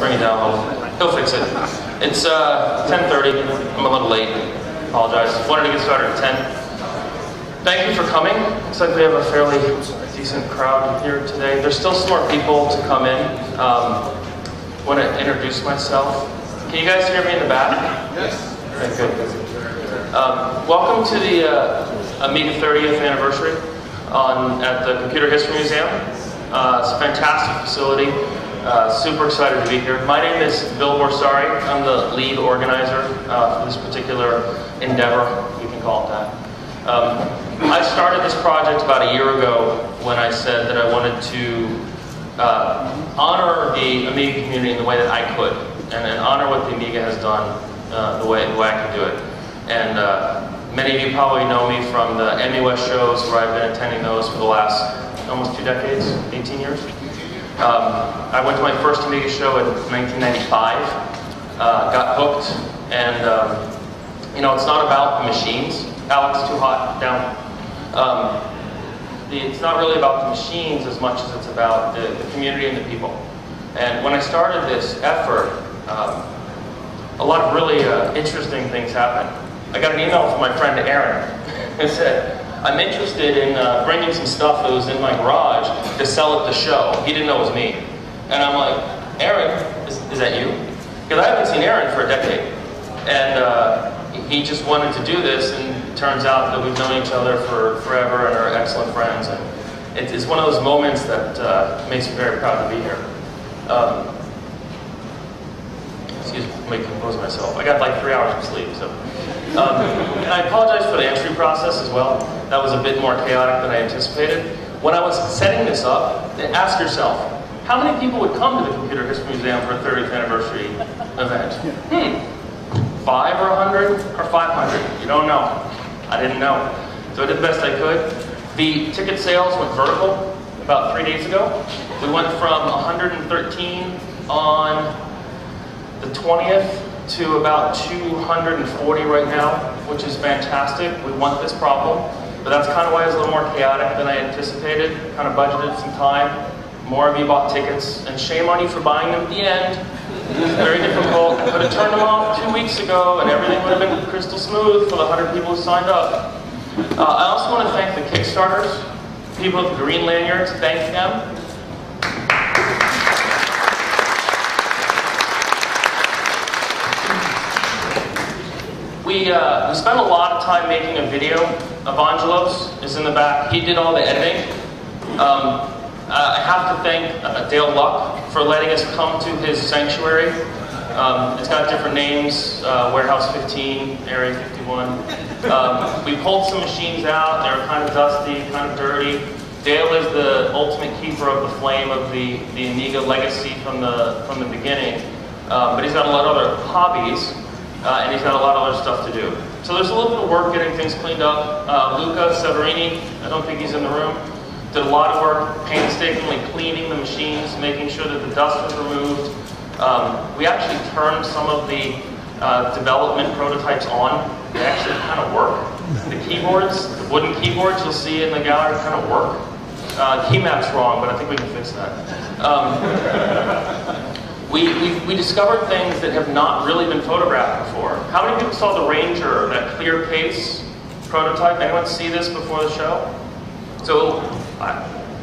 bring it down a little. He'll fix it. It's uh, 10.30. I'm a little late. Apologize. Wanted to get started at 10. Thank you for coming. Looks like we have a fairly decent crowd here today. There's still some more people to come in. Um, want to introduce myself. Can you guys hear me in the back? Yes. Okay, good. Um, welcome to the uh, Amiga 30th anniversary on, at the Computer History Museum. Uh, it's a fantastic facility. Uh, super excited to be here. My name is Bill Borsari. I'm the lead organizer uh, for this particular endeavor, you can call it that. Um, I started this project about a year ago when I said that I wanted to uh, honor the Amiga community in the way that I could, and, and honor what the Amiga has done uh, the, way, the way I can do it. And uh, many of you probably know me from the West shows where I've been attending those for the last almost two decades, 18 years. Um, I went to my first Amiga show in 1995, uh, got hooked, and um, you know, it's not about the machines. Alex, too hot, down. Um, it's not really about the machines as much as it's about the, the community and the people. And when I started this effort, um, a lot of really uh, interesting things happened. I got an email from my friend Aaron who said, I'm interested in uh, bringing some stuff that was in my garage to sell at the show. He didn't know it was me. And I'm like, Aaron, is, is that you? Because I haven't seen Aaron for a decade. And uh, he just wanted to do this, and turns out that we've known each other for forever and are excellent friends. And it's one of those moments that uh, makes me very proud to be here. Um, excuse me, let me compose myself. I got like three hours of sleep, so. Um, and I apologize for the entry process as well. That was a bit more chaotic than I anticipated. When I was setting this up, ask yourself, how many people would come to the Computer History Museum for a 30th anniversary event? Hmm, five or a hundred or 500? You don't know. I didn't know. So I did the best I could. The ticket sales went vertical about three days ago. We went from 113 on the 20th to about 240 right now, which is fantastic. We want this problem, but that's kind of why it's a little more chaotic than I anticipated. Kind of budgeted some time. More of you bought tickets, and shame on you for buying them at the end. It's very difficult. I could have turned them off two weeks ago, and everything would have been crystal smooth for the 100 people who signed up. Uh, I also want to thank the Kickstarters, people with green lanyards, thank them. We, uh, we spent a lot of time making a video. Evangelos is in the back. He did all the editing. Um, uh, I have to thank uh, Dale Luck for letting us come to his sanctuary. Um, it's got different names, uh, Warehouse 15, Area 51. Um, we pulled some machines out. They were kind of dusty, kind of dirty. Dale is the ultimate keeper of the flame of the, the Amiga legacy from the, from the beginning. Um, but he's got a lot of other hobbies. Uh, and he's got a lot of other stuff to do. So there's a little bit of work getting things cleaned up. Uh, Luca Severini, I don't think he's in the room, did a lot of work painstakingly cleaning the machines, making sure that the dust was removed. Um, we actually turned some of the uh, development prototypes on. They actually kind of work. The keyboards, the wooden keyboards you'll see in the gallery kind of work. Uh, key map's wrong, but I think we can fix that. Um, we, we, we, discovered things that have not really been photographed before. How many people saw the Ranger, that clear case prototype? Anyone see this before the show? So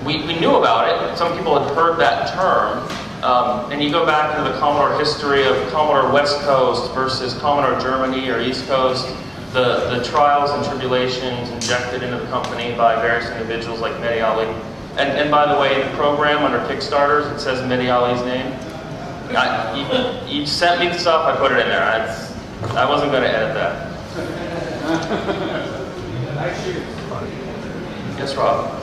we, we knew about it. Some people had heard that term. Um, and you go back into the Commodore history of Commodore West Coast versus Commodore Germany or East Coast, the, the trials and tribulations injected into the company by various individuals like Mehdi Ali. And, and by the way, in the program under Kickstarters, it says Mehdi Ali's name. I, you, you, sent me the stuff, I put it in there. I, I wasn't going to edit that. yes, Rob?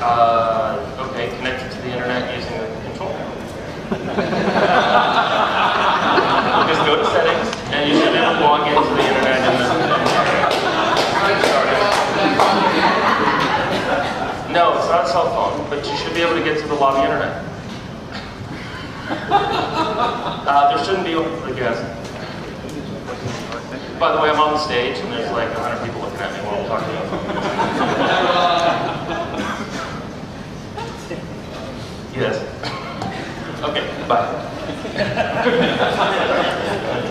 Uh, okay, connected to the internet using the control. Just go to settings, and you should never log into the internet in the No, it's not a cell phone, but you should be able to get to the lobby internet. Uh, there shouldn't be, I guess. By the way, I'm on the stage, and there's like 100 people looking at me while I'm talking. Yes. Okay. Bye.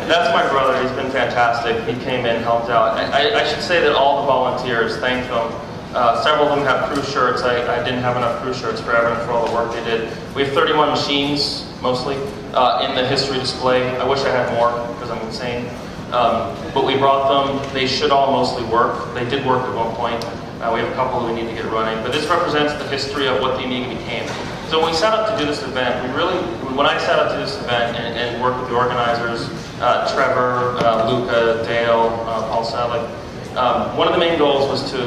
That's my brother. He's been fantastic. He came in, helped out. I, I, should say that all the volunteers, thank them. Uh, several of them have crew shirts. I, I, didn't have enough crew shirts for everyone for all the work they did. We have 31 machines, mostly, uh, in the history display. I wish I had more, because I'm insane. Um, but we brought them. They should all mostly work. They did work at one point. Uh, we have a couple that we need to get running. But this represents the history of what the Amiga became. So when we set out to do this event, we really, when I set out to do this event and, and work with the organizers, uh, Trevor, uh, Luca, Dale, uh, Paul Sadlick, um, one of the main goals was to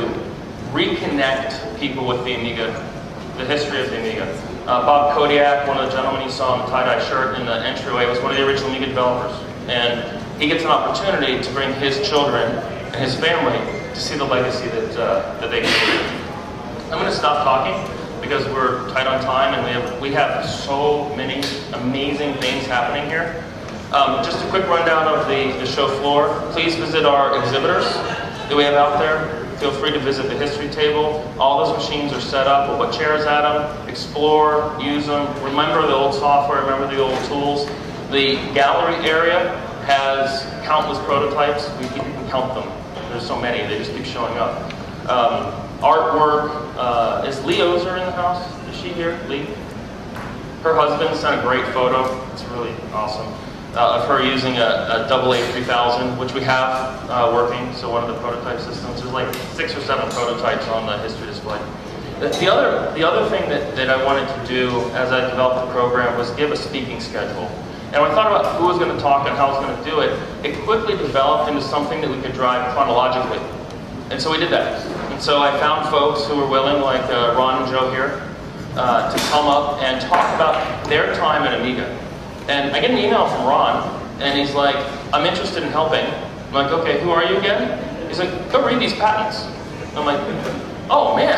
reconnect people with the Amiga, the history of the Amiga. Uh, Bob Kodiak, one of the gentlemen you saw in the tie-dye shirt in the entryway, was one of the original Amiga developers. And he gets an opportunity to bring his children and his family to see the legacy that, uh, that they created. I'm going to stop talking because we're tight on time and we have, we have so many amazing things happening here. Um, just a quick rundown of the, the show floor. Please visit our exhibitors that we have out there. Feel free to visit the history table. All those machines are set up. We'll put chairs at them, explore, use them. Remember the old software, remember the old tools. The gallery area has countless prototypes. We can count them. There's so many, they just keep showing up. Um, artwork. Uh, is Lee Ozer in the house? Is she here? Lee? Her husband sent a great photo. It's really awesome. Uh, of her using a, a AA3000, which we have uh, working, so one of the prototype systems. There's like six or seven prototypes on the history display. The, the other, the other thing that, that I wanted to do as I developed the program was give a speaking schedule. And when I thought about who was going to talk and how I was going to do it, it quickly developed into something that we could drive chronologically. And so we did that. And so I found folks who were willing, like uh, Ron and Joe here, uh, to come up and talk about their time at Amiga. And I get an email from Ron, and he's like, I'm interested in helping. I'm like, okay, who are you again? He's like, go read these patents. I'm like, oh man,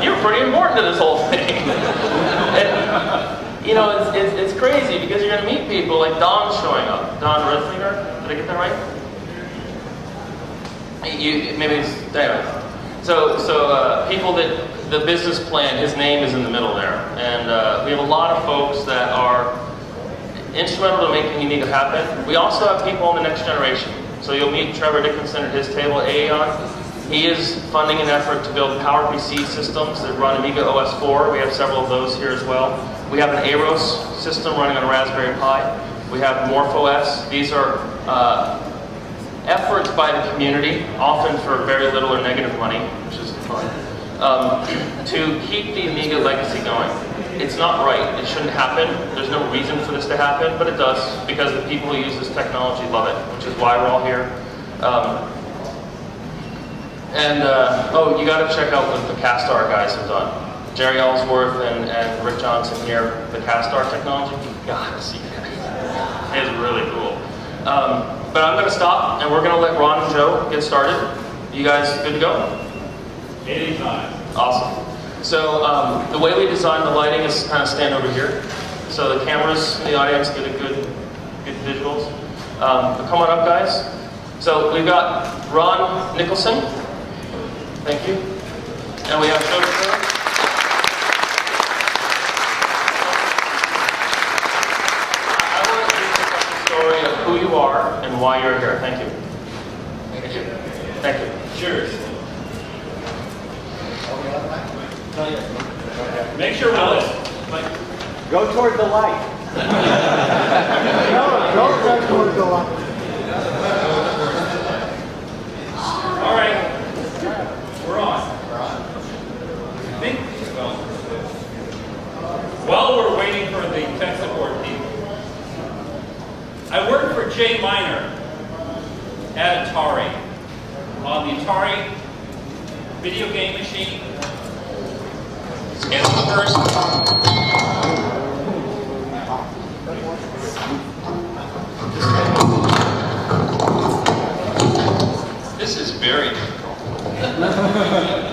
you're pretty important to this whole thing. and, you know, it's, it's, it's crazy because you're going to meet people like Don's showing up. Don Ritzlinger, did I get that right? You, maybe it's, anyway. So, so uh, people that, the business plan, his name is in the middle there. And uh, we have a lot of folks that are instrumental to making Amiga happen. We also have people in the next generation. So you'll meet Trevor Dickinson at his table Aeon. He is funding an effort to build PowerPC systems that run Amiga OS 4. We have several of those here as well. We have an AROS system running on a Raspberry Pi. We have MorphOS. These are uh, efforts by the community, often for very little or negative money, which is fun, um, to keep the Amiga legacy going. It's not right. It shouldn't happen. There's no reason for this to happen, but it does because the people who use this technology love it, which is why we're all here. Um, and, uh, oh, you got to check out what the Castar guys have done. Jeri Ellsworth and, and Rick Johnson here, the Castar technology, to see that. It's really cool. Um, but I'm going to stop, and we're going to let Ron and Joe get started. You guys good to go? Anytime. Awesome. So um, the way we designed the lighting is kind of stand over here. So the cameras in the audience get a good, good visuals. Um, but come on up, guys. So we've got Ron Nicholson. Thank you. And we have Joe you are and why you're here. Thank you. Thank you. Thank you. Cheers. Make sure we're Go toward the light. no, don't go toward the light. All right. We're on. We're on. I think, well, while we're waiting for the tech support people, Jay Miner at Atari on the Atari video game machine. And first, this is very difficult.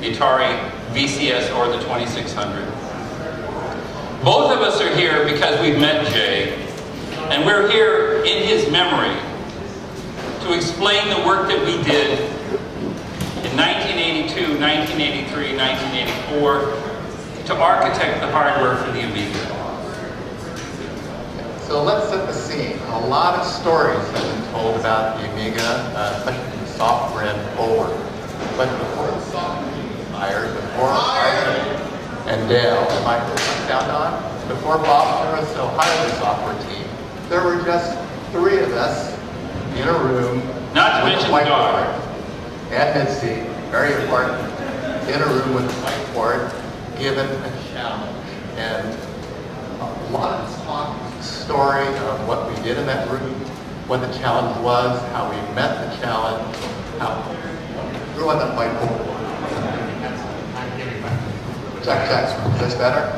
the Atari VCS or the 2600. Both of us are here because we've met Jay, and we're here in his memory to explain the work that we did in 1982, 1983, 1984 to architect the hardware for the Amiga. So let's set the scene. A lot of stories have been told about the Amiga, uh, especially from software forward. But before the software before and Dale, am I sound on? Before Bob Pariseau hired the software team, there were just three of us in a room. Not to mention the whiteboard. And Mitzi, very important, in a room with a whiteboard, given a challenge. And a lot of talk, story of what we did in that room, what the challenge was, how we met the challenge, how we drew on that whiteboard. Check, check, is this better?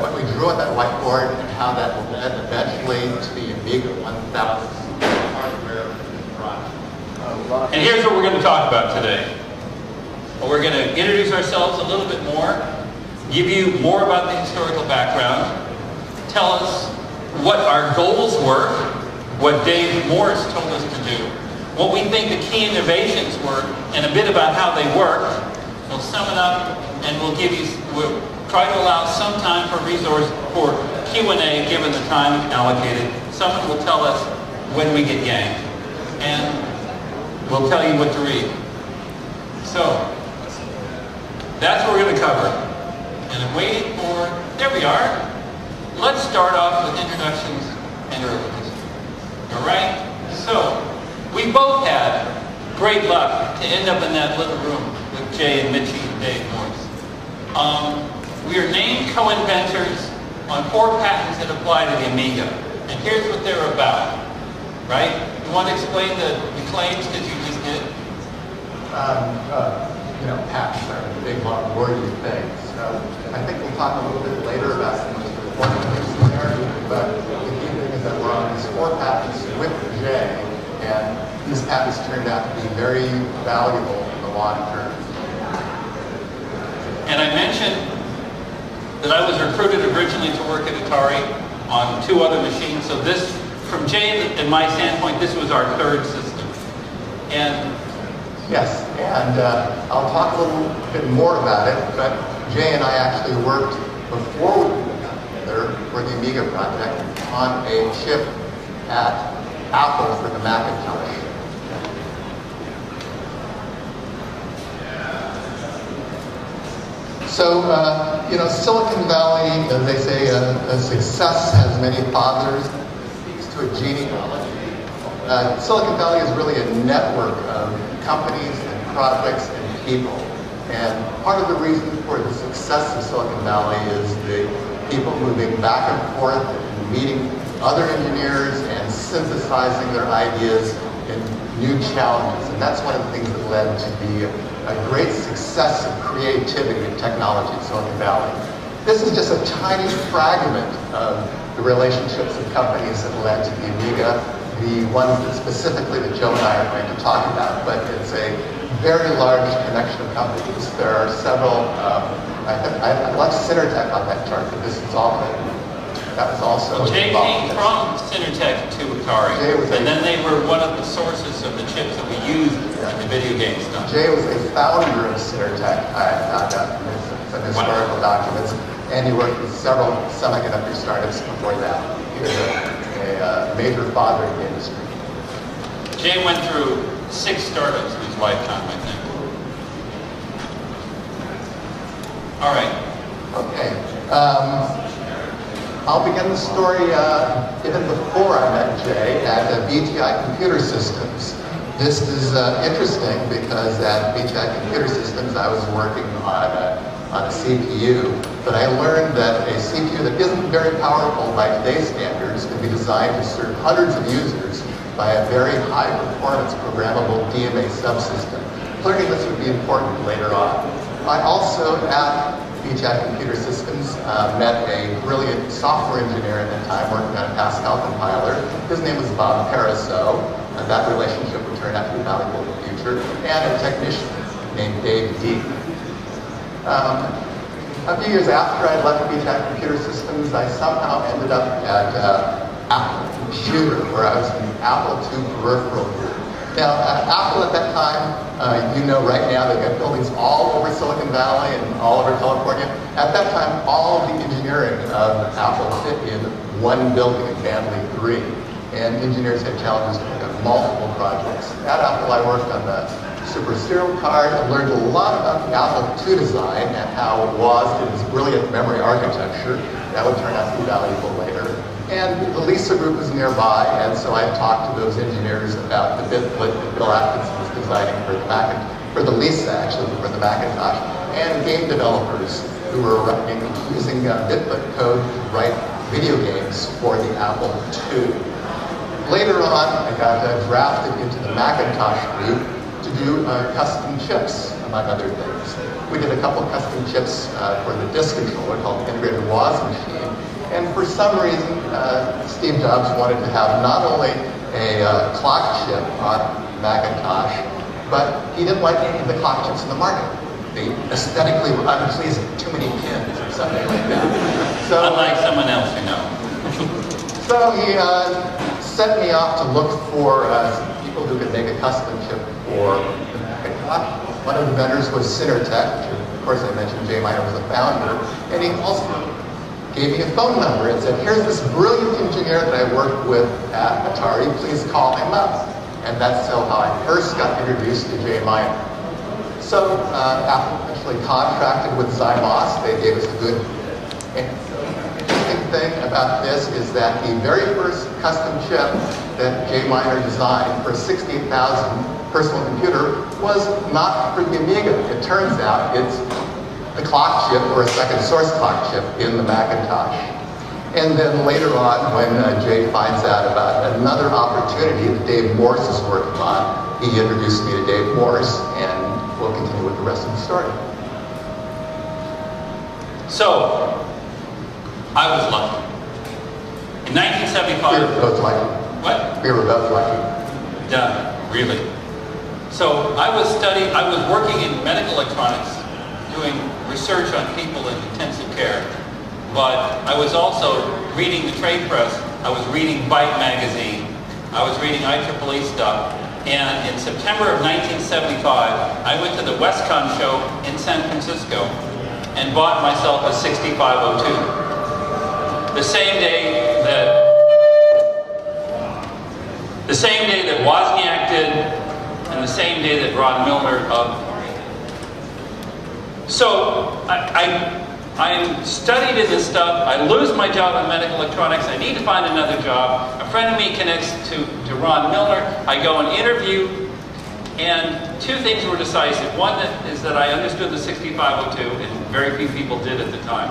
What we drew on that whiteboard and how that led eventually to the Amiga 1000 hardware product. And here's what we're going to talk about today. We're going to introduce ourselves a little bit more, give you more about the historical background, tell us what our goals were, what Dave Morse told us to do, what we think the key innovations were, and a bit about how they work. We'll sum it up and we'll give you, we'll try to allow some time for resource for Q&A given the time allocated. Someone will tell us when we get yanked. And we'll tell you what to read. So, that's what we're going to cover. And I'm waiting for, there we are. Let's start off with introductions and early. All right? So, we both had great luck to end up in that little room Jay and Mitchie and Dave Morse. Um, we are named co-inventors on four patents that apply to the Amiga. And here's what they're about. Right? You want to explain the, the claims that you just did? um, uh, you know, patents are a big, long, wordy thing. So I think we'll talk a little bit later about some of the important things there. But the key thing is that we're on these four patents with Jay, and these patents turned out to be very valuable in the long term. And I mentioned that I was recruited originally to work at Atari on two other machines. So this, from Jay and my standpoint, this was our third system. And Yes, and uh, I'll talk a little bit more about it, but Jay and I actually worked before we got together for the Amiga project on a chip at Apple for the Macintosh. So, uh, you know, Silicon Valley, as they say, uh, a success has many fathers. It speaks to a genealogy. Uh, Silicon Valley is really a network of companies and projects and people. And part of the reason for the success of Silicon Valley is the people moving back and forth and meeting other engineers and synthesizing their ideas in new challenges. And that's one of the things that led to the a great success of creativity and technology in Silicon Valley. This is just a tiny fragment of the relationships of companies that led to the Amiga, the one specifically that Joe and I are going to talk about, but it's a very large connection of companies. There are several, um, I, I, I left Synertek on that chart, but this is all. That was also Jay involved came in this. from Synertek to Atari, a- and then they were one of the sources of the chips that we used in the video game stuff. Jay was a founder of Synertek. I have from his- some historical documents, and he worked with several semiconductor startups before that. He was a, a uh, major father in the industry. Jay went through six startups in his lifetime, I think. All right. Okay. Um, I'll begin the story uh, even before I met Jay at uh, BTI Computer Systems. This is uh, interesting because at BTI Computer Systems I was working on a, on a CPU, but I learned that a CPU that isn't very powerful by today's standards can be designed to serve hundreds of users by a very high performance programmable DMA subsystem. Learning this would be important later on. I also, at BTI Computer Systems, uh, met a brilliant software engineer at the time working on Pascal compiler. His name was Bob Pariseau, and that relationship would turn out to be valuable in the future, and a technician named Dave Deep. Um, a few years after I left BTI Computer Systems, I somehow ended up at uh, Apple Computer, where I was in the Apple II peripheral. Now, uh, Apple at that time, uh, you know right now, they've got buildings all over Silicon Valley and all over California. At that time, all the engineering of Apple fit in one building in Bandley 3. And engineers had challenges on multiple projects. At Apple, I worked on the Super Serial Card. I learned a lot about the Apple II design and how Woz did its brilliant memory architecture. That would turn out to be valuable later. And the Lisa group was nearby, and so I talked to those engineers about the bitblt that Bill Atkinson was designing for the Mac, for the Lisa actually, for the Macintosh, and game developers who were writing, using uh, bitblt code to write video games for the Apple II. Later on, I got uh, drafted into the Macintosh group to do uh, custom chips, among other things. We did a couple custom chips uh, for the disk controller called Integrated Woz machine. And for some reason, uh, Steve Jobs wanted to have not only a uh, clock chip on Macintosh, but he didn't like any of the clock chips in the market. They aesthetically were unpleasing, too many pins or something like that. So, Unlike someone else you know. so he uh, sent me off to look for uh, people who could make a custom chip for the Macintosh. One of the vendors was Synertek, which of course I mentioned Jay Miner was a founder, and he also gave me a phone number and said, here's this brilliant engineer that I worked with at Atari, please call him up. And that's how I first got introduced to Jay Miner. So uh, Apple actually contracted with Zymos. They gave us a good interesting thing about this is that the very first custom chip that Jay Miner designed for a 68,000 personal computer was not for the Amiga. It turns out it's clock chip or a second source clock chip in the Macintosh. And then later on, when uh, Jay finds out about another opportunity that Dave Morse is working on, he introduced me to Dave Morse, and we'll continue with the rest of the story. So, I was lucky. In 1975... We were 1975, both lucky. what? We were both lucky. Done, really. So I was studying, I was working in medical electronics, doing research on people in intensive care. But I was also reading the trade press. I was reading Byte magazine. I was reading IEEE stuff. And in September of 1975, I went to the Wescon show in San Francisco and bought myself a 6502. The same day that the same day that Wozniak did, and the same day that Ron Milner of. So I, I, I am studied in this stuff. I lose my job in medical electronics. I need to find another job. A friend of me connects to, to Ron Milner. I go and interview, and two things were decisive. One is that I understood the 6502, and very few people did at the time.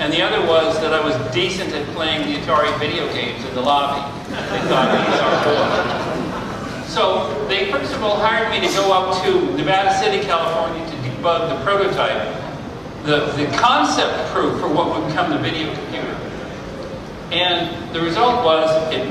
And the other was that I was decent at playing the Atari video games in the lobby. They thought these are cool. So they first of all hired me to go up to Nevada City, California to debug the prototype, the, the concept proof for what would become the video computer. And the result was, it,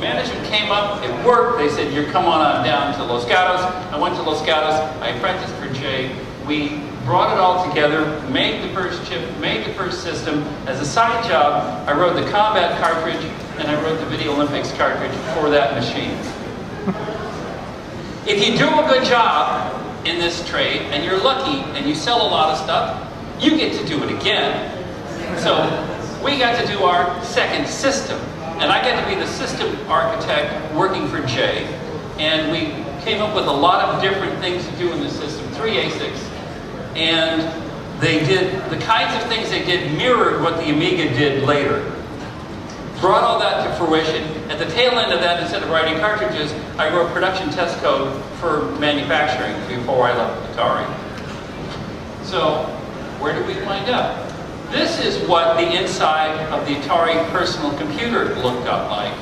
management came up, it worked, they said, you're come on down to Los Gatos. I went to Los Gatos, I apprenticed for Jay, we brought it all together, made the first chip, made the first system. As a side job, I wrote the combat cartridge and I wrote the Video Olympics cartridge for that machine. If you do a good job in this trade and you're lucky and you sell a lot of stuff, you get to do it again. So we got to do our second system. And I got to be the system architect working for Jay. And we came up with a lot of different things to do in the system, three ASICs. And they did, the kinds of things they did mirrored what the Amiga did later. Brought all that to fruition. At the tail end of that, instead of writing cartridges, I wrote production test code for manufacturing before I left Atari. So, where did we wind up? This is what the inside of the Atari personal computer looked up like.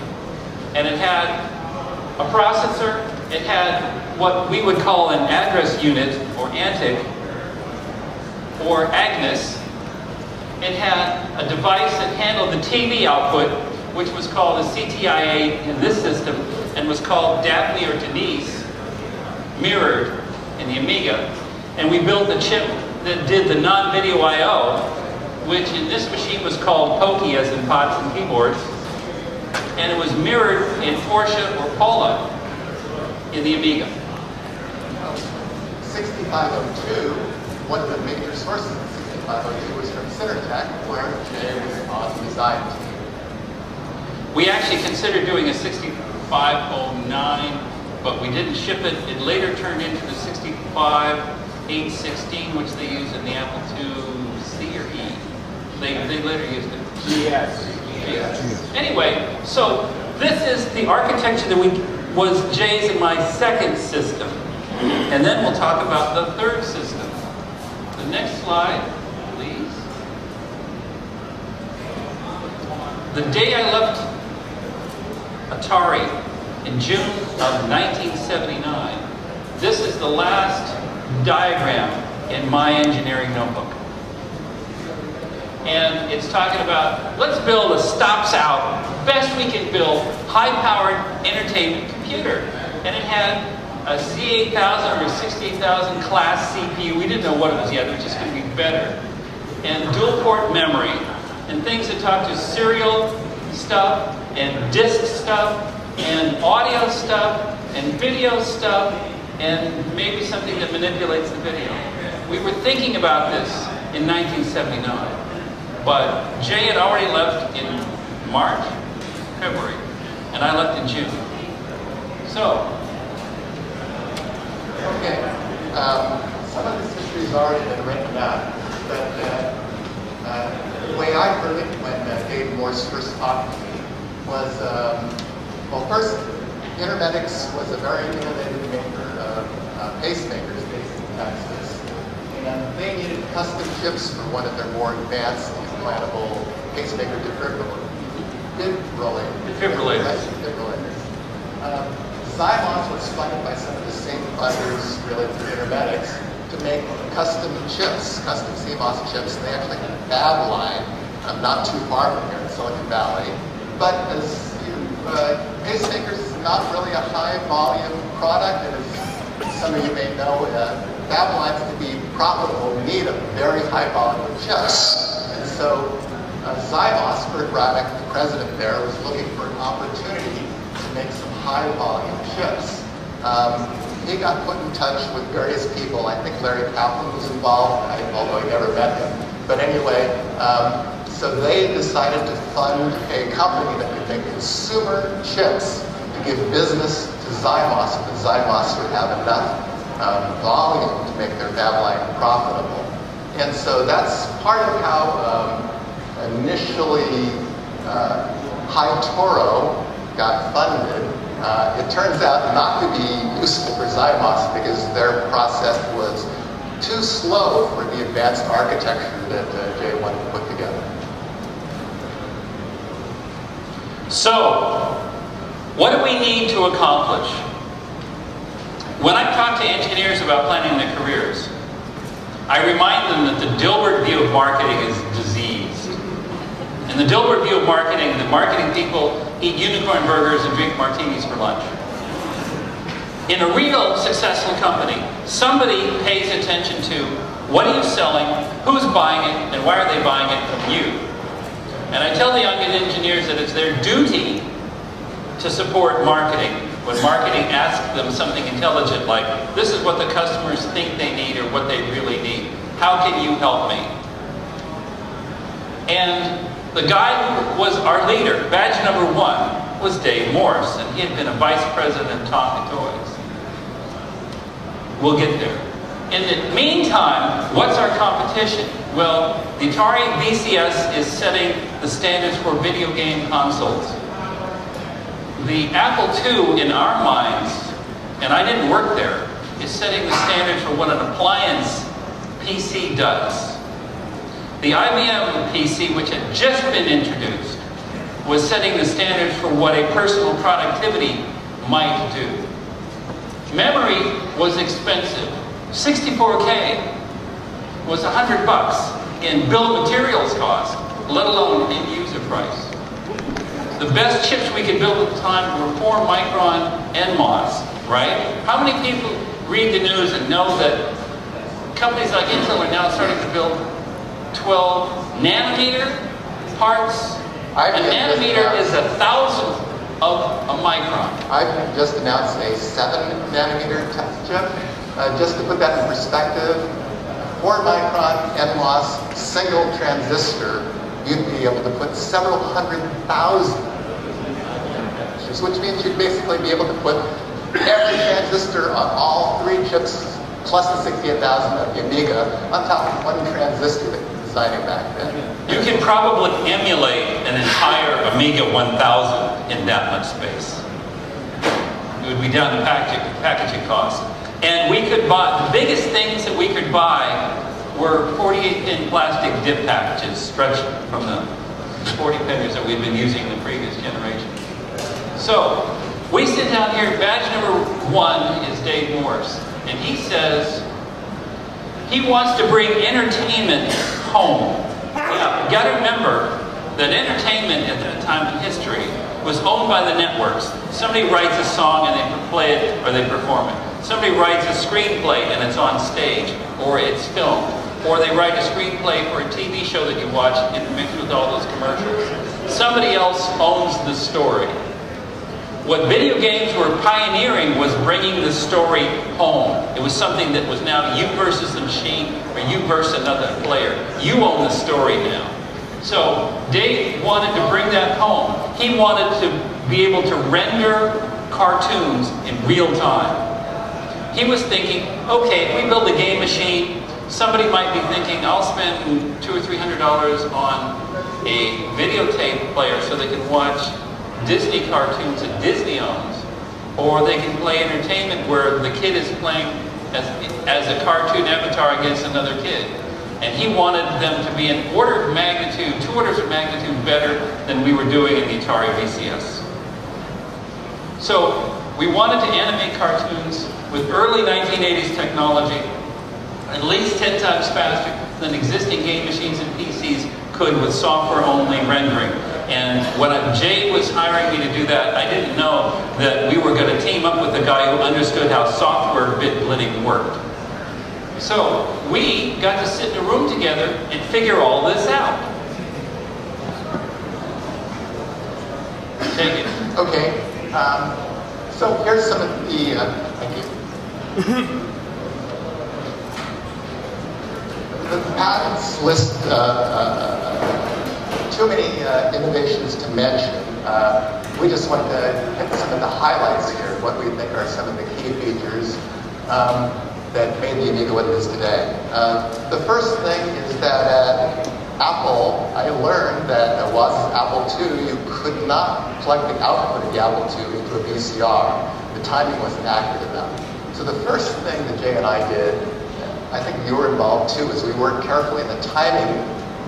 And it had a processor, it had what we would call an address unit, or ANTIC, or Agnus. It had a device that handled the TV output, which was called a CTIA in this system, and was called Daphne or Denise, mirrored in the Amiga. And we built the chip that did the non-video I.O., which in this machine was called Pokey, as in pots and keyboards. And it was mirrored in Portia or Paula in the Amiga. 6502, one of the major sources 6502 was from Synertek, where Jay was on the design team. We actually considered doing a 6509, but we didn't ship it. It later turned into the 65816, which they use in the Apple II-C or E. They, they later used it. Yes. Yes. Anyway, so this is the architecture that we was Jay's and my second system. And then we'll talk about the third system. The next slide, please. The day I left Atari in June of 1979, this is the last diagram in my engineering notebook. And it's talking about, let's build a stops out, best we can build, high-powered entertainment computer. And it had a Z8000 or a 68000 class CPU. We didn't know what it was yet, it was just going to be better. And dual port memory, and things that talk to serial stuff, and disk stuff, and audio stuff, and video stuff, and maybe something that manipulates the video. We were thinking about this in 1979, but Jay had already left in March, February, and I left in June. So, Okay, um, some of this history has already been written out, but uh, uh, the way I heard it when uh, Dave Morse first talked to me was, um, well, first, Intermedics was a very innovative maker of uh, pacemakers based in Texas, and they needed custom chips for one of their more advanced implantable pacemaker defibrillator- defibrillators. Defibrillators. Defibrillators. Um, Zymos was funded by some of the same funders related to Intermedics make custom chips, custom CMOS chips. And they actually have a fab line um, not too far from here in Silicon Valley. But as you, uh, is not really a high volume product. And as some of you may know, uh, fab lines to be profitable need a very high volume of chips. And so uh, Zymos, Bert Braddock, the president there, was looking for an opportunity to make some high volume chips. Um, he got put in touch with various people. I think Larry Kaplan was involved, I, although I never met him. But anyway, um, so they decided to fund a company that could make consumer chips to give business to Zymos, and Zymos would have enough um, volume to make their fab line profitable. And so that's part of how um, initially uh, High Toro got funded, uh, it turns out not to be useful for Zymos because their process was too slow for the advanced architecture that uh, Jay wanted to put together. So, what do we need to accomplish? When I talk to engineers about planning their careers, I remind them that the Dilbert view of marketing is disease. In the Dilbert view of marketing, the marketing people eat unicorn burgers and drink martinis for lunch. In a real successful company, somebody pays attention to What are you selling? Who's buying it? And why are they buying it from you? And I tell the young engineers that it's their duty to support marketing. When marketing asks them something intelligent like, this is what the customers think they need or what they really need. How can you help me? And the guy who was our leader, badge number one, was Dave Morse, and he had been a vice president of Tonka Toys. We'll get there. In the meantime, what's our competition? Well, the Atari VCS is setting the standards for video game consoles. The Apple II, in our minds, and I didn't work there, is setting the standards for what an appliance PC does. The IBM PC, which had just been introduced, was setting the standard for what a personal productivity might do. Memory was expensive. 64K was 100 bucks in bill of materials cost, let alone end user price. The best chips we could build at the time were 4 micron NMOS, right? How many people read the news and know that companies like Intel are now starting to build 12 nanometer parts. A nanometer is a thousandth of a micron. I've just announced a 7 nanometer test chip. Uh, just to put that in perspective, 4 micron NMOS single transistor, you'd be able to put several hundred thousand which means you'd basically be able to put every transistor on all three chips plus the 68,000 of the Amiga on top of one transistor back then. You can probably emulate an entire Amiga 1000 in that much space. It would be down to packaging, packaging costs. And we could buy, the biggest things that we could buy were 48 pin plastic dip packages stretched from the 40 pinners that we've been using in the previous generation. So, we sit down here, badge number one is Dave Morse, and he says he wants to bring entertainment home. Yeah, you gotta remember that entertainment at that time in history was owned by the networks. Somebody writes a song and they play it or they perform it. Somebody writes a screenplay and it's on stage or it's filmed. Or they write a screenplay for a TV show that you watch intermixed with all those commercials. Somebody else owns the story. What video games were pioneering was bringing the story home. It was something that was now you versus the machine or you versus another player. You own the story now. So Dave wanted to bring that home. He wanted to be able to render cartoons in real time. He was thinking, okay, if we build a game machine, somebody might be thinking, I'll spend two or three hundred dollars on a videotape player so they can watch Disney cartoons that Disney owns. Or they can play entertainment where the kid is playing as, as a cartoon avatar against another kid. And he wanted them to be an order of magnitude, two orders of magnitude better than we were doing in the Atari VCS. So we wanted to animate cartoons with early 1980s technology, at least 10 times faster than existing game machines and PCs could with software-only rendering. And when Jay was hiring me to do that, I didn't know that we were going to team up with a guy who understood how software bit blending worked. So we got to sit in a room together and figure all this out. Take it. Okay, um, so here's some of the, uh, thank you. the patents list uh, uh, too many uh, innovations to mention. Uh, we just want to hit some of the highlights here, what we think are some of the key features um, that made the Amiga what it is today. Uh, the first thing is that at Apple, I learned that at Woz's Apple II, you could not plug the output of the Apple II into a VCR. The timing wasn't accurate enough. So the first thing that Jay and I did, I think you were involved too, is we worked carefully in the timing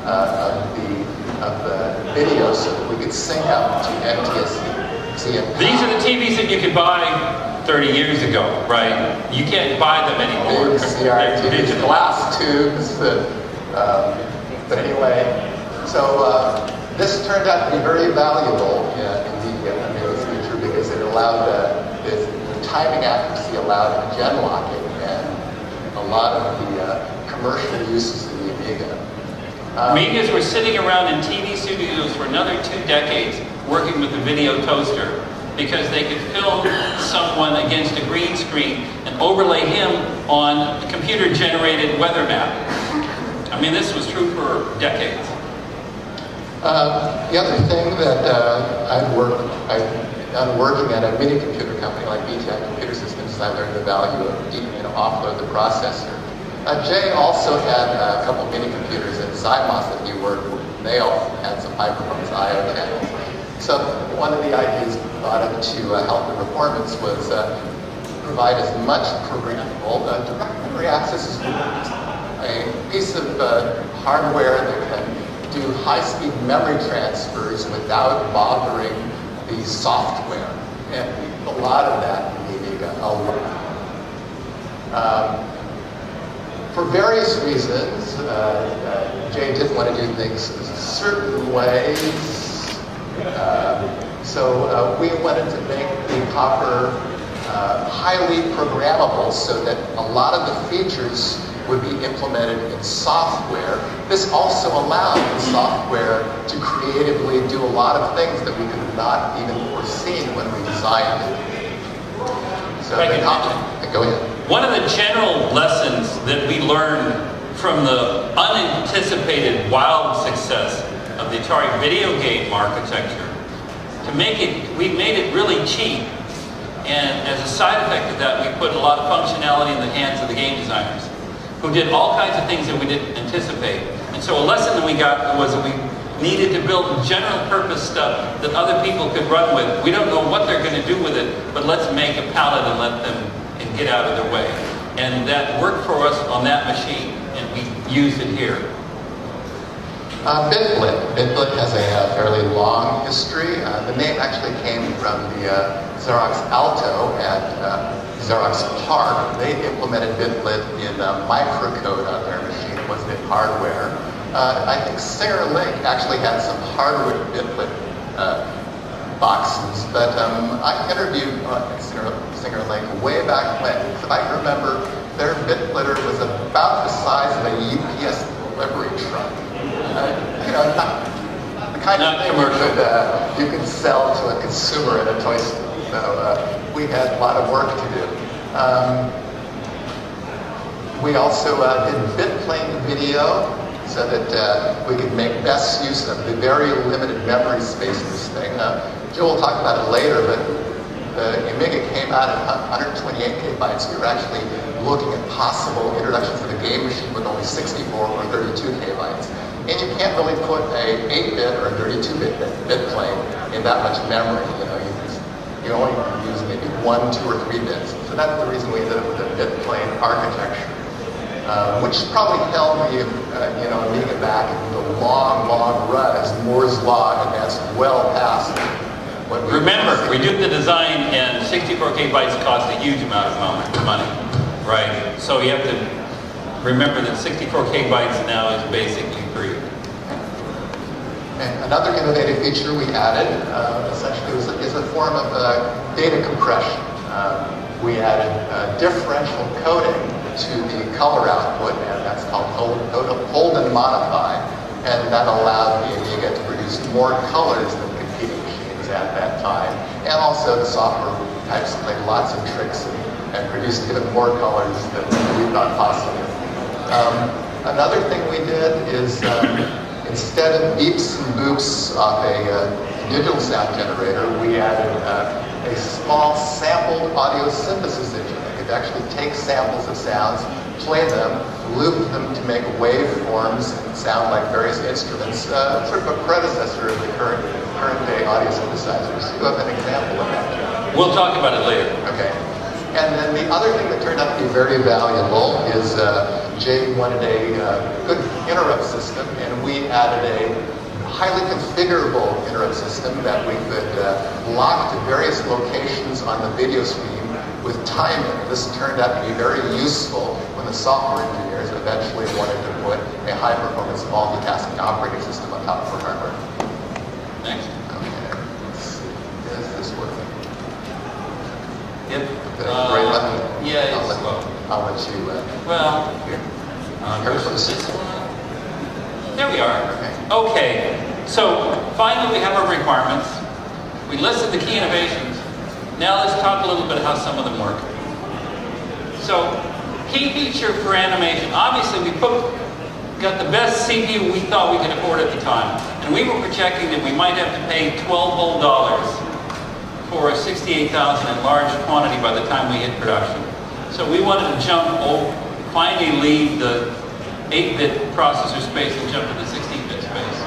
uh, of the of the video so that we could sync up to NTSC. These are the TVs that you could buy 30 years ago, right? You can't buy them anymore. CRT, digital. glass tubes, that, um, but anyway, so uh, this turned out to be very valuable uh, in the Amiga's future because it allowed, uh, the timing accuracy allowed gen locking and a lot of the uh, commercial uses of the Amiga. Um, Amigas were sitting around in TV studios for another two decades working with the video toaster because they could film someone against a green screen and overlay him on a computer-generated weather map. I mean, this was true for decades. Uh, the other thing that uh, I've worked, I've done working at a mini computer company like BTI Computer Systems, I learned the value of deep you know, offload the processor. Uh, Jay also had a couple mini computers at Zymos that he worked with. They all had some high performance I.O. channels. So one of the ideas brought up to uh, help the performance was uh, provide as much programmable uh, direct memory access as a piece of uh, hardware that can do high-speed memory transfers without bothering the software. And a lot of that in Amiga, a lot. Um, for various reasons, uh, uh, Jay didn't want to do things certain ways. Uh, so uh, we wanted to make the copper uh, highly programmable so that a lot of the features would be implemented in software. This also allowed the software to creatively do a lot of things that we could not even foreseen when we designed it. So Go ahead. One of the general lessons that we learned from the unanticipated wild success of the Atari video game architecture, to make it, we made it really cheap. And as a side effect of that, we put a lot of functionality in the hands of the game designers, who did all kinds of things that we didn't anticipate. And so a lesson that we got was that we needed to build general purpose stuff that other people could run with. We don't know what they're going to do with it, but let's make a palette and let them and get out of their way. And that worked for us on that machine, and we used it here. Uh, Bitblt. Has a uh, fairly long history. Uh, the name actually came from the uh, Xerox Alto at uh, Xerox PARC. They implemented Bitblt in uh, microcode on their machine. It wasn't in hardware. I think Sarah Link actually had some hardware Bitblt boxes, but um, I interviewed uh, Singer, Singer Link way back when. So I remember their Bitblitter was about the size of a UPS delivery truck. Uh, you know, not, the kind Not of thing commercial. you could, uh, you could sell to a consumer at a toy store. So uh, we had a lot of work to do. Um, we also uh, did bitplane video so that uh, we could make best use of the very limited memory space in this thing. Uh, Joe will talk about it later, but the Amiga came out at 128 gigabytes. We were actually looking at possible introductions of the game machine with only 64 or 32 gigabytes. And you can't really put a 8-bit or a 32-bit bit plane in that much memory. You know, you, you only use maybe one, two, or three bits. So that's the reason we ended up with a bit plane architecture. Uh, which probably held the, uh, you know, back in the long, long run as Moore's Law advanced well past what we Remember, we did the design, and 64K bytes cost a huge amount of money, right? So you have to remember that 64K bytes now is basically free. And another innovative feature we added, uh, essentially, was, is a form of uh, data compression. Um, we added uh, differential coding to the color output, and that's called hold, and modify. And that allowed the Amiga to produce more colors than competing machines at that time. And also the software types played lots of tricks and, produced even more colors than we thought possible. Um, another thing we did is um, instead of beeps and boops off a uh, digital sound generator, we added uh, a small sampled audio synthesis engine could actually take samples of sounds, play them, loop them to make waveforms and sound like various instruments, uh, sort of a predecessor of the current current day audio synthesizers. You have an example of that. We'll talk about it later. Okay. And then the other thing that turned out to be very valuable is uh, Jay wanted a uh, good interrupt system, and we added a highly configurable interrupt system that we could uh, lock to various locations on the video screen with timing. This turned out to be very useful when the software engineers eventually wanted to put a high-performance multitasking operating system on top of our hardware. Next. Okay. Let's see. Is this working? Yep. Right Uh, button? Yeah, I'll it's, let, I'll let you. Uh, well, here. Uh, Here versus this one. There we are. Okay. Okay, so finally we have our requirements. We listed the key innovations. Now let's talk a little bit how some of them work. So, key feature for animation. Obviously, we put, got the best CPU we thought we could afford at the time. And we were projecting that we might have to pay 12 whole dollars for a 68,000 in large quantity by the time we hit production. So we wanted to jump, oh, finally leave the 8-bit processor space and jump to the 16-bit space.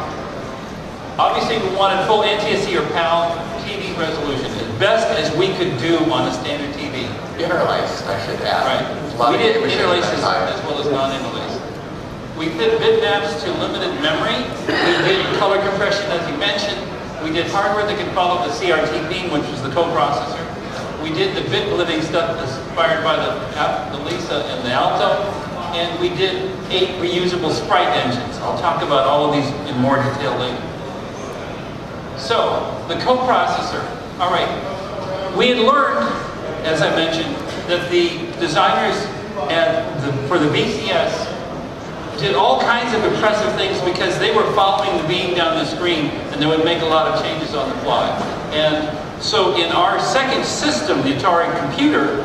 Obviously, we wanted full NTSC or PAL TV resolution, best as we could do on a standard TV. Interlaced, I should add. Right. We did interlaces at as well as non-interlaced. We fit bitmaps to limited memory. We did color compression, as you mentioned. We did hardware that could follow the CRT beam, which was the coprocessor. We did the bit blitting stuff inspired by the, the Lisa and the Alto. And we did eight reusable sprite engines. I'll talk about all of these in more detail later. So, the coprocessor. All right. We had learned, as I mentioned, that the designers the, for the VCS did all kinds of impressive things because they were following the beam down the screen and they would make a lot of changes on the fly. And so in our second system, the Atari computer,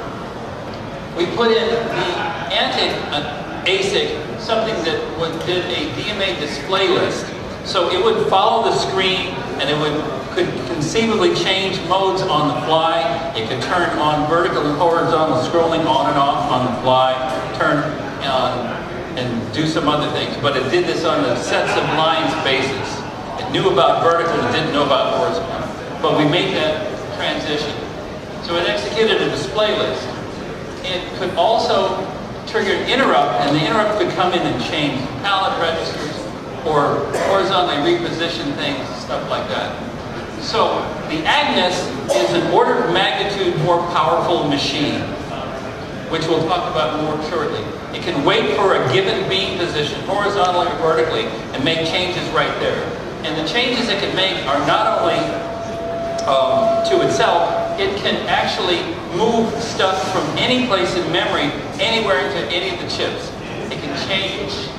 we put in the Antic uh, ASIC, something that would, did a DMA display list. So it would follow the screen and it would could conceivably change modes on the fly. It could turn on vertical and horizontal scrolling on and off on the fly, turn on and do some other things. But it did this on a sets of lines basis. It knew about vertical, it didn't know about horizontal. But we made that transition. So it executed a display list. It could also trigger an interrupt, and the interrupt could come in and change palette registers or horizontally reposition things, stuff like that. So the Agnus is an order of magnitude more powerful machine, which we'll talk about more shortly. It can wait for a given beam position, horizontally or vertically, and make changes right there. And the changes it can make are not only um, to itself, it can actually move stuff from any place in memory, anywhere into any of the chips. It can change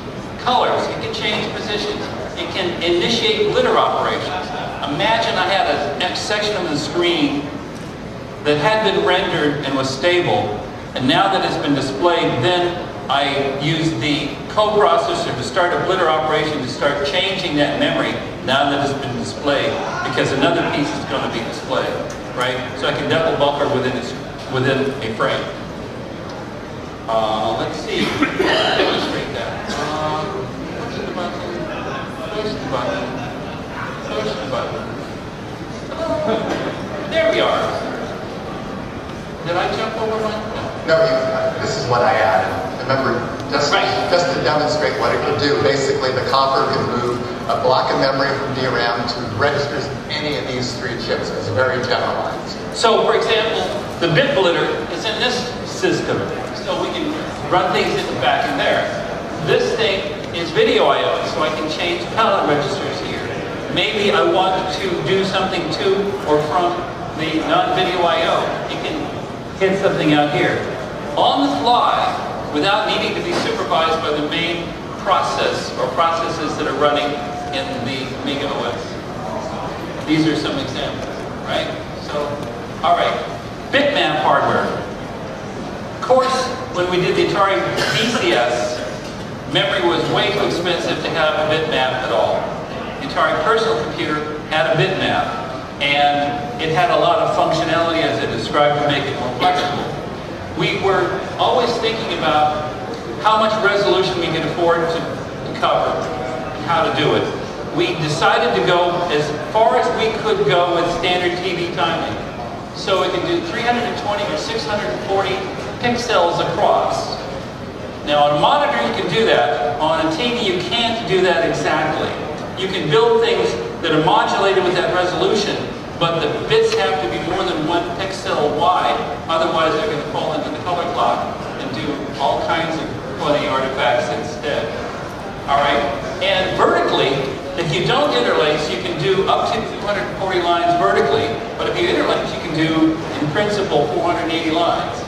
colors, it can change positions, it can initiate blitter operations. Imagine I had a section of the screen that had been rendered and was stable, and now that it's been displayed, then I used the coprocessor to start a blitter operation to start changing that memory now that it's been displayed, because another piece is going to be displayed, right? So I can double buffer within within a frame. Uh, let's see, illustrate that. Um, push the button, push the button, push the button. There we are. Did I jump over one? No. You, uh, this is what I added. Remember, just, Right. just to demonstrate what it could do, basically the copper can move a block of memory from DRAM to registers in any of these three chips. It's very generalized. So, for example, the bit blitter is in this system, so we can run things in the back in there. This thing is video I/O, so I can change palette registers. Maybe I want to do something to or from the non-video I/O. You can hit something out here. On the fly, without needing to be supervised by the main process or processes that are running in the Amiga OS. These are some examples, right? So, all right, bitmap hardware. Of course, when we did the Atari VCS, memory was way too expensive to have a bitmap at all. Atari personal computer had a bitmap, and it had a lot of functionality as I described to make it more flexible. We were always thinking about how much resolution we could afford to, cover and how to do it. We decided to go as far as we could go with standard TV timing. So it can do 320 or 640 pixels across. Now on a monitor you can do that. On a TV you can't do that exactly. You can build things that are modulated with that resolution, but the bits have to be more than one pixel wide, otherwise they're going to fall into the color clock and do all kinds of funny artifacts instead. All right, and vertically, if you don't interlace, you can do up to 240 lines vertically, but if you interlace, you can do, in principle, 480 lines.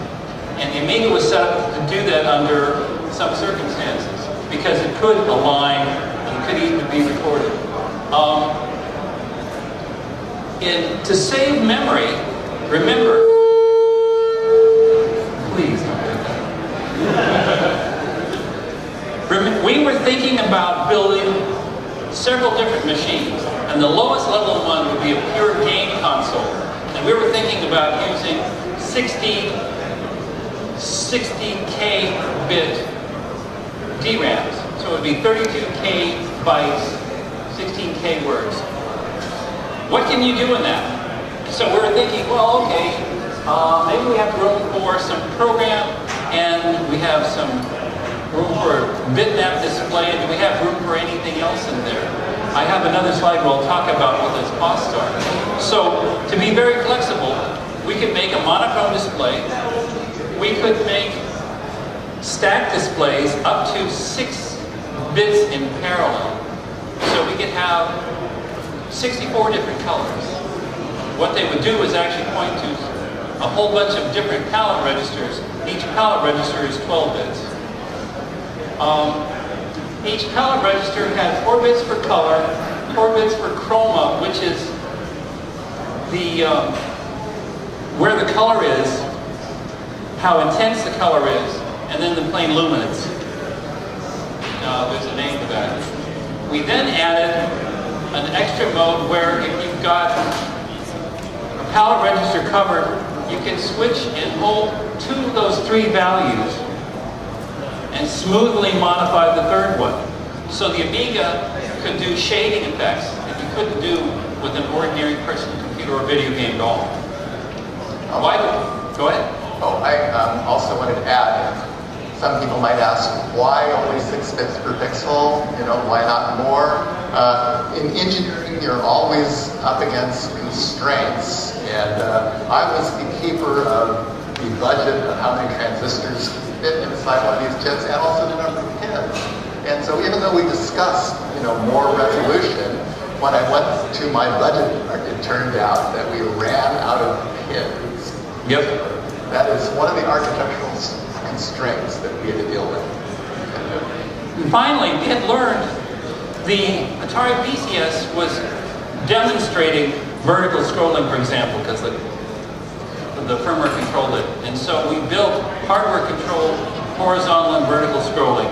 And the Amiga was set up to do that under some circumstances. because it could align could even be recorded. Um, and to save memory, remember, please. We were thinking about building several different machines, and the lowest level one would be a pure game console. And we were thinking about using 60, 60k bit DRAMs. So it would be 32k bytes, 16k words. What can you do in that? So we're thinking, well, okay, uh, maybe we have room for some program, and we have some room for bitmap display, and do we have room for anything else in there? I have another slide where I'll talk about what those costs are. So to be very flexible, we could make a monochrome display. We could make stack displays up to six bits in parallel. So we could have 64 different colors. What they would do is actually point to a whole bunch of different palette registers. Each palette register is 12 bits. Um, each palette register has 4 bits for color, 4 bits for chroma, which is the um, where the color is, how intense the color is, and then the plane luminance. Uh, there's a name for that. We then added an extra mode where if you've got a palette register covered, you can switch and hold two of those three values and smoothly modify the third one. So the Amiga could do shading effects that you couldn't do with an ordinary personal computer or video game at doll. Why? Go ahead. Oh, I um, also wanted to add, some people might ask, why only six bits per pixel? You know, why not more? Uh, in engineering, you're always up against constraints. And uh, I was the keeper of the budget of how many transistors fit inside one of these chips and also the number of pins. And so even though we discussed, you know, more resolution, when I went to my budget, it turned out that we ran out of pins. Yep. That is one of the architectural constraints that we had to deal with. And finally, we had learned the Atari VCS was demonstrating vertical scrolling, for example, because the, the firmware controlled it. And so we built hardware controlled horizontal and vertical scrolling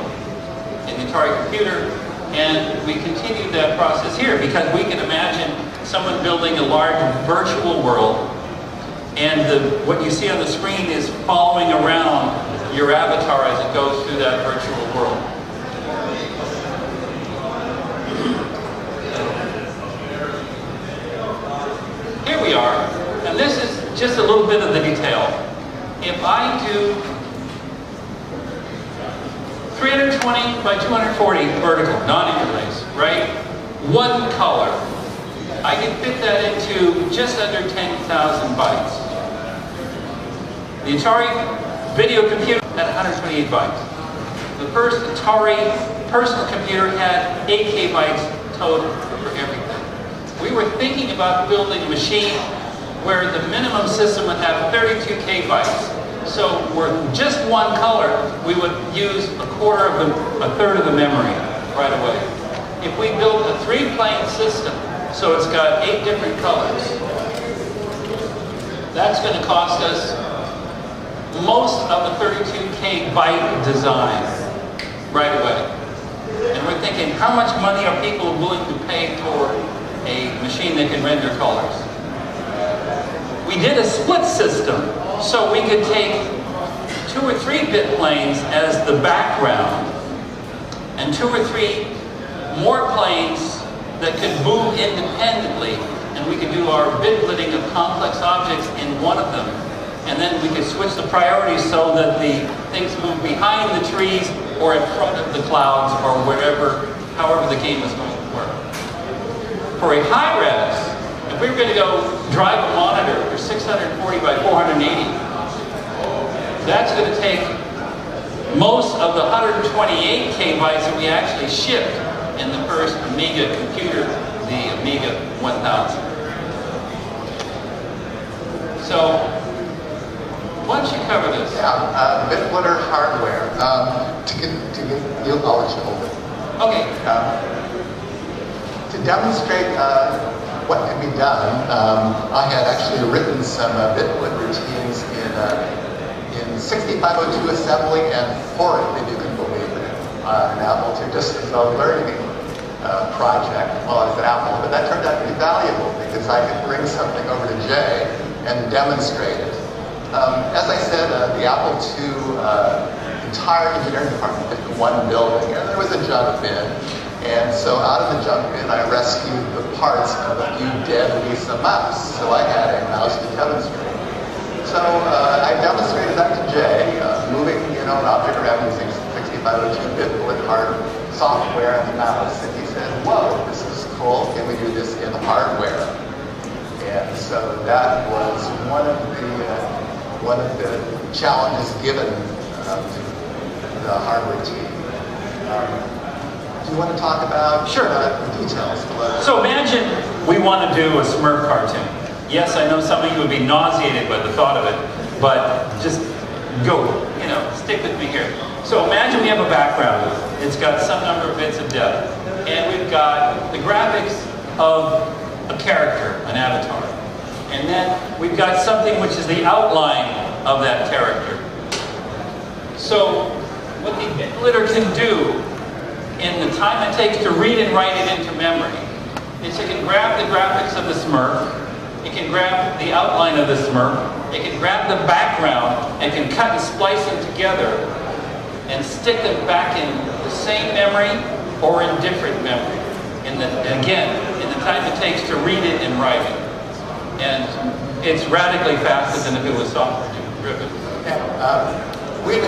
in the Atari computer. And we continued that process here because we can imagine someone building a large virtual world and the, what you see on the screen is following around your avatar as it goes through that virtual world. Here we are, and this is just a little bit of the detail. If I do 320 by 240 vertical, non-interlace, right? One color. I can fit that into just under 10,000 bytes. The Atari video computer had 128 bytes. The first Atari personal computer had 8K bytes total for everything. We were thinking about building a machine where the minimum system would have 32K bytes. So for just one color, we would use a quarter of the, a third of the memory right away. If we built a three-plane system, so it's got eight different colors, that's going to cost us most of the 32K byte design right away. And we're thinking, how much money are people willing to pay for a machine that can render colors? We did a split system, so we could take two or three bit planes as the background, and two or three more planes that could move independently, and we could do our bit splitting of complex objects in one of them. And then we could switch the priorities so that the things move behind the trees or in front of the clouds or wherever, however the game is going to work. For a high res, if we were going to go drive a monitor for 640 by 480, that's going to take most of the 128K bytes that we actually shipped in the first Amiga computer, the Amiga 1000. So, Why don't you cover this? Yeah, uh, Bitblitter hardware. Um, to get, to get you, I'll let you hold it. Okay. Um, to demonstrate uh, what can be done, um, I had actually written some uh, Bitblt routines in, uh, in 6502 assembly and Forth, if you can believe it, uh, an Apple II, just as a learning uh, project while I was at Apple. But that turned out to be valuable because I could bring something over to Jay and demonstrate it. Um, as I said, uh, the Apple II uh, entire engineering department in one building, and there was a junk bin. And so out of the junk bin, I rescued the parts of a few dead Lisa mouse. So I had a mouse to demonstrate. So uh, I demonstrated that to Jay, uh, moving you know an object around using 6502-bit bullet hard software and the mouse. And he said, "Whoa, this is cool. Can we do this in hardware?" And so that was one of the uh, one of the challenges given uh, to the hardware team. Um, do you want to talk about Sure. uh, the details? Below? So imagine we want to do a Smurf cartoon. Yes, I know some of you would be nauseated by the thought of it, but just go, you know, stick with me here. So imagine we have a background. It's got some number of bits of depth. And we've got the graphics of a character, an avatar. And then we've got something which is the outline of that character. So what the Bitblitter can do in the time it takes to read and write it into memory is it can grab the graphics of the Smurf, it can grab the outline of the Smurf, it can grab the background and can cut and splice them together and stick them back in the same memory or in different memory. In the, again, in the time it takes to read it and write it. And it's radically faster than if it was software driven. And, um, out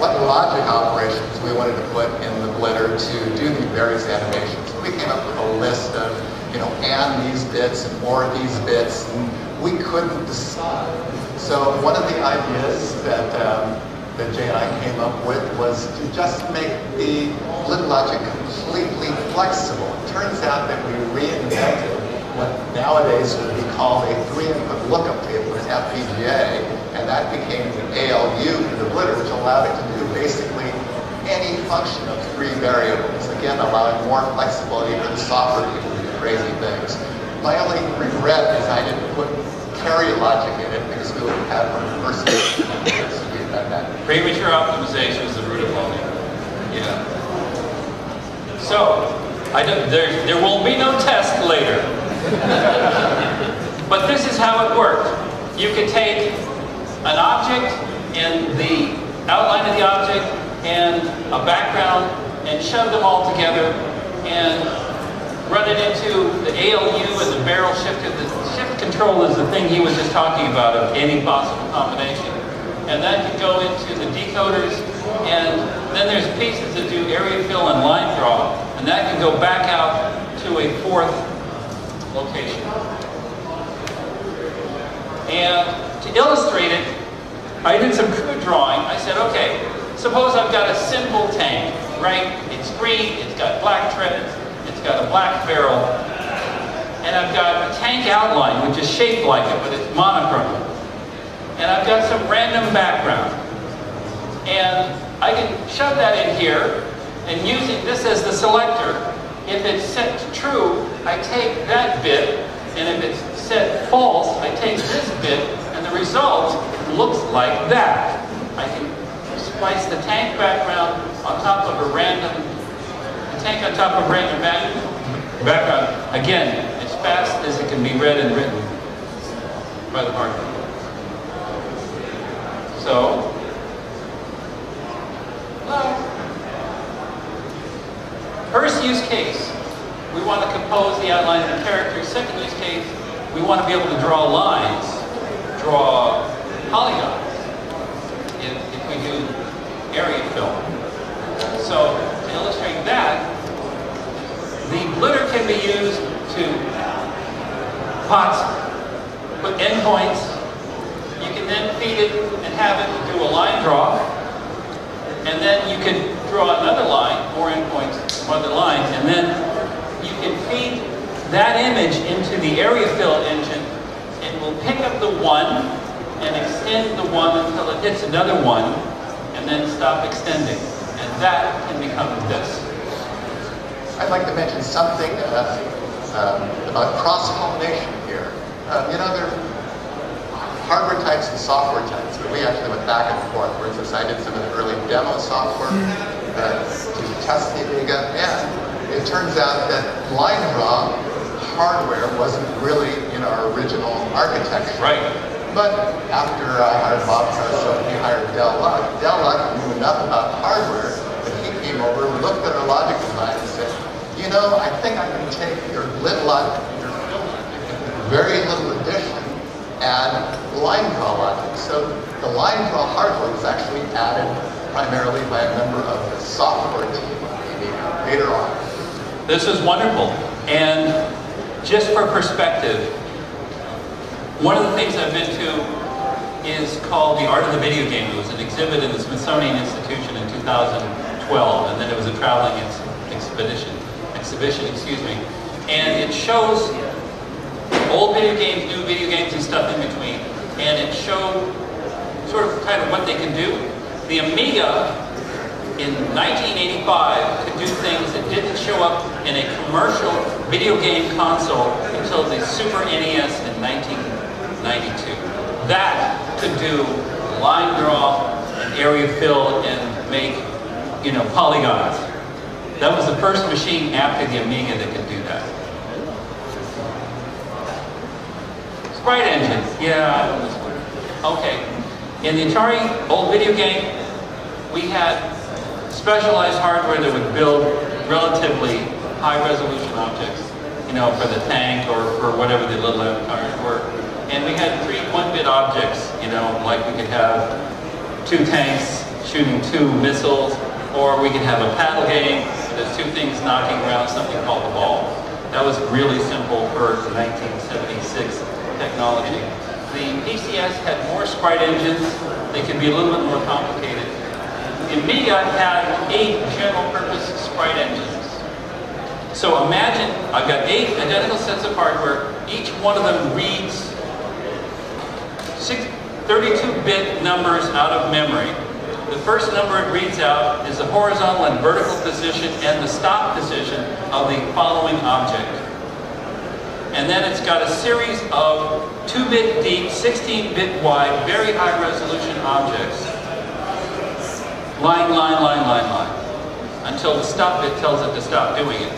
what logic operations we wanted to put in the blitter to do the various animations. We came up with a list of, you know, and these bits and or these bits, and we couldn't decide. So one of the ideas that um, that Jay and I came up with was to just make the blitter logic completely flexible. It turns out that we reinvented what nowadays would be called a three-input lookup table, an FPGA, and that became the ALU for the blitter, which allowed it to do basically any function of three variables. Again, allowing more flexibility for the software people to do crazy things. My only regret is I didn't put carry logic in it because we would have had first so we that. Premature optimization is the root of all evil. Yeah. So, I don't, there, there will be no test later. But this is how it worked. You could take an object and the outline of the object and a background and shove them all together and run it into the ALU and the barrel shifter. The shift control is the thing he was just talking about of any possible combination. And that can go into the decoders and then there's pieces that do area fill and line draw and that can go back out to a fourth location. And to illustrate it, I did some crude drawing. I said, okay, suppose I've got a simple tank, right? It's green, it's got black treads, it's got a black barrel, and I've got a tank outline, which is shaped like it, but it's monochrome. And I've got some random background. And I can shove that in here, and using this as the selector, if it's set to true, I take that bit, and if it's set false, I take this bit, and the result looks like that. I can splice the tank background on top of a random, the tank on top of random back, background. Again, as fast as it can be read and written by the marker. So, well, First use case, we want to compose the outline of the character. Second use case, we want to be able to draw lines, draw polygons, if, if we do area fill. So, to illustrate that, the blitter can be used to pots, put endpoints. You can then feed it and have it do a line draw. And then you can draw another line, more endpoints, from other lines, and then you can feed that image into the area fill engine. It will pick up the one and extend the one until it hits another one, and then stop extending. And that can become this. I'd like to mention something uh, um, about cross-pollination here. Um, you know, there hardware types and software types, but we actually went back and forth. For instance, I did some of the early demo software uh, to test the Amiga, and it turns out that line draw hardware wasn't really in our original architecture. Right. But after I hired Bob Pariseau, he hired Dale Luck. Dale Luck knew enough about hardware that he came over, and looked at our logic design and said, you know, I think I can take your lit logic, your very little addition, add line draw logic. So the line draw hardware was actually added primarily by a member of the software team later on. This is wonderful. And just for perspective, one of the things I've been to is called The Art of the Video Game. It was an exhibit in the Smithsonian Institution in 2012, and then it was a traveling ex expedition, exhibition, excuse me. And it shows old video games, new video games, and stuff in between. And it showed sort of kind of what they can do. The Amiga in 1985 could do things that didn't show up in a commercial video game console until the Super NES in 1992. That could do line draw and area fill and make, you know, polygons. That was the first machine after the Amiga that could do that. Sprite engines, yeah. Okay, in the Atari old video game, we had specialized hardware that would build relatively high resolution objects, you know, for the tank or for whatever the little avatars were. And we had three one-bit objects, you know, like we could have two tanks shooting two missiles, or we could have a paddle game, there's two things knocking around something called the ball. That was really simple for 1976 technology. The PCS had more sprite engines. They could be a little bit more complicated. The Amiga had eight general purpose sprite engines. So imagine, I've got eight identical sets of hardware. Each one of them reads 32-bit numbers out of memory. The first number it reads out is the horizontal and vertical position and the stop position of the following object. And then it's got a series of 2-bit deep, 16-bit wide, very high resolution objects. Line, line, line, line, line. Until the stop bit tells it to stop doing it.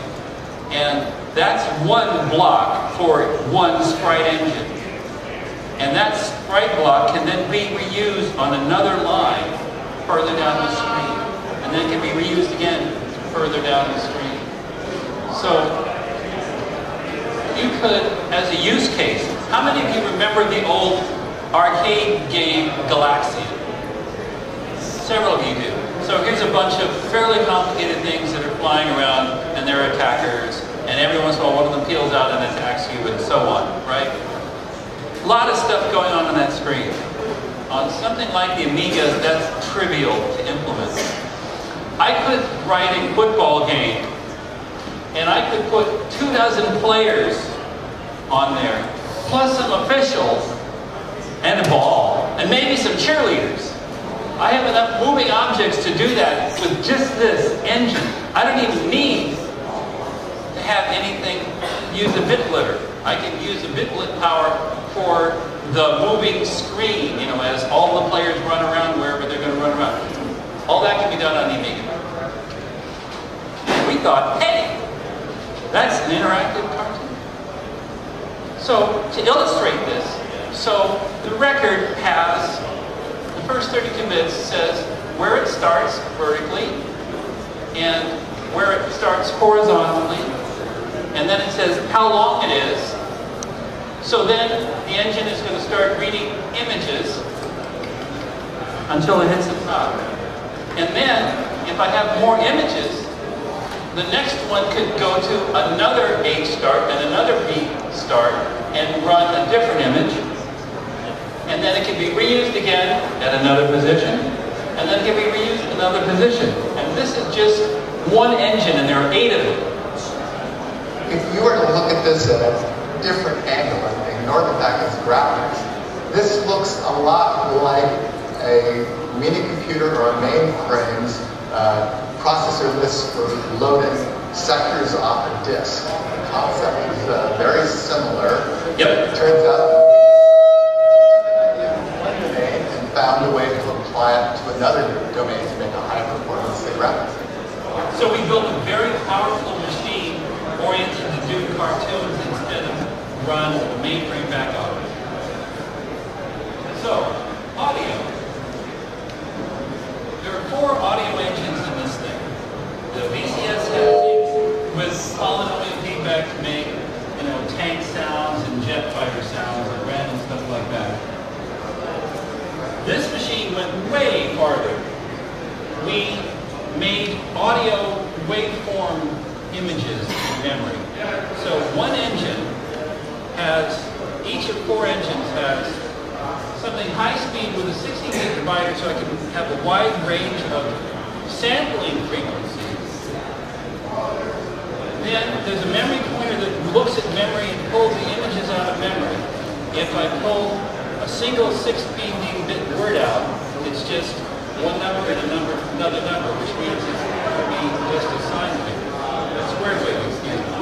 And that's one block for one sprite engine. And that sprite block can then be reused on another line further down the screen. And then can be reused again further down the screen. So you could, as a use case, how many of you remember the old arcade game Galaxian? Several of you do. So here's a bunch of fairly complicated things that are flying around and they're attackers and every once in a while one of them peels out and attacks you and so on, right? A lot of stuff going on on that screen. On something like the Amiga, that's trivial to implement. I could write a football game and I could put two dozen players on there, plus some officials and a ball, and maybe some cheerleaders. I have enough moving objects to do that with just this engine. I don't even need to have anything use a bitblitter. I can use a bitblt power for the moving screen, you know, as all the players run around wherever they're going to run around. All that can be done on the Amiga. We thought, hey, that's an interactive cartoon. So, to illustrate this, so the record has, the first 32 bits says where it starts vertically and where it starts horizontally, and then it says how long it is. So then the engine is going to start reading images until it hits the top. And then, if I have more images, the next one could go to another H start and another V start and run a different image. And then it can be reused again at another position. And then it can be reused at another position. And this is just one engine and there are eight of them. If you were to look at this at a different angle and ignore the fact it's graphics, this looks a lot like a mini computer or a mainframe's uh, processor list for loading sectors off a disk. The concept is uh, very similar. Yep. It turns out that we just one domain and found a way to apply it to another domain to make a high performance graphics. So we built a very powerful machine oriented to do cartoons instead of run the mainframe back office. So, audio. There are four audio engines thing. The VCS has with audio feedback to make, you know, tank sounds and jet fighter sounds and random stuff like that. This machine went way farther. We made audio waveform images in memory. So one engine has, each of four engines has something high speed with a 16 bit divider so I can have a wide range of sampling frequencies. Then there's a memory pointer that looks at memory and pulls the images out of memory. If I pull a single 16 bit word out, it's just one number and a number, another number, which means it's going to be just a sine wave. A square wave, excuse me.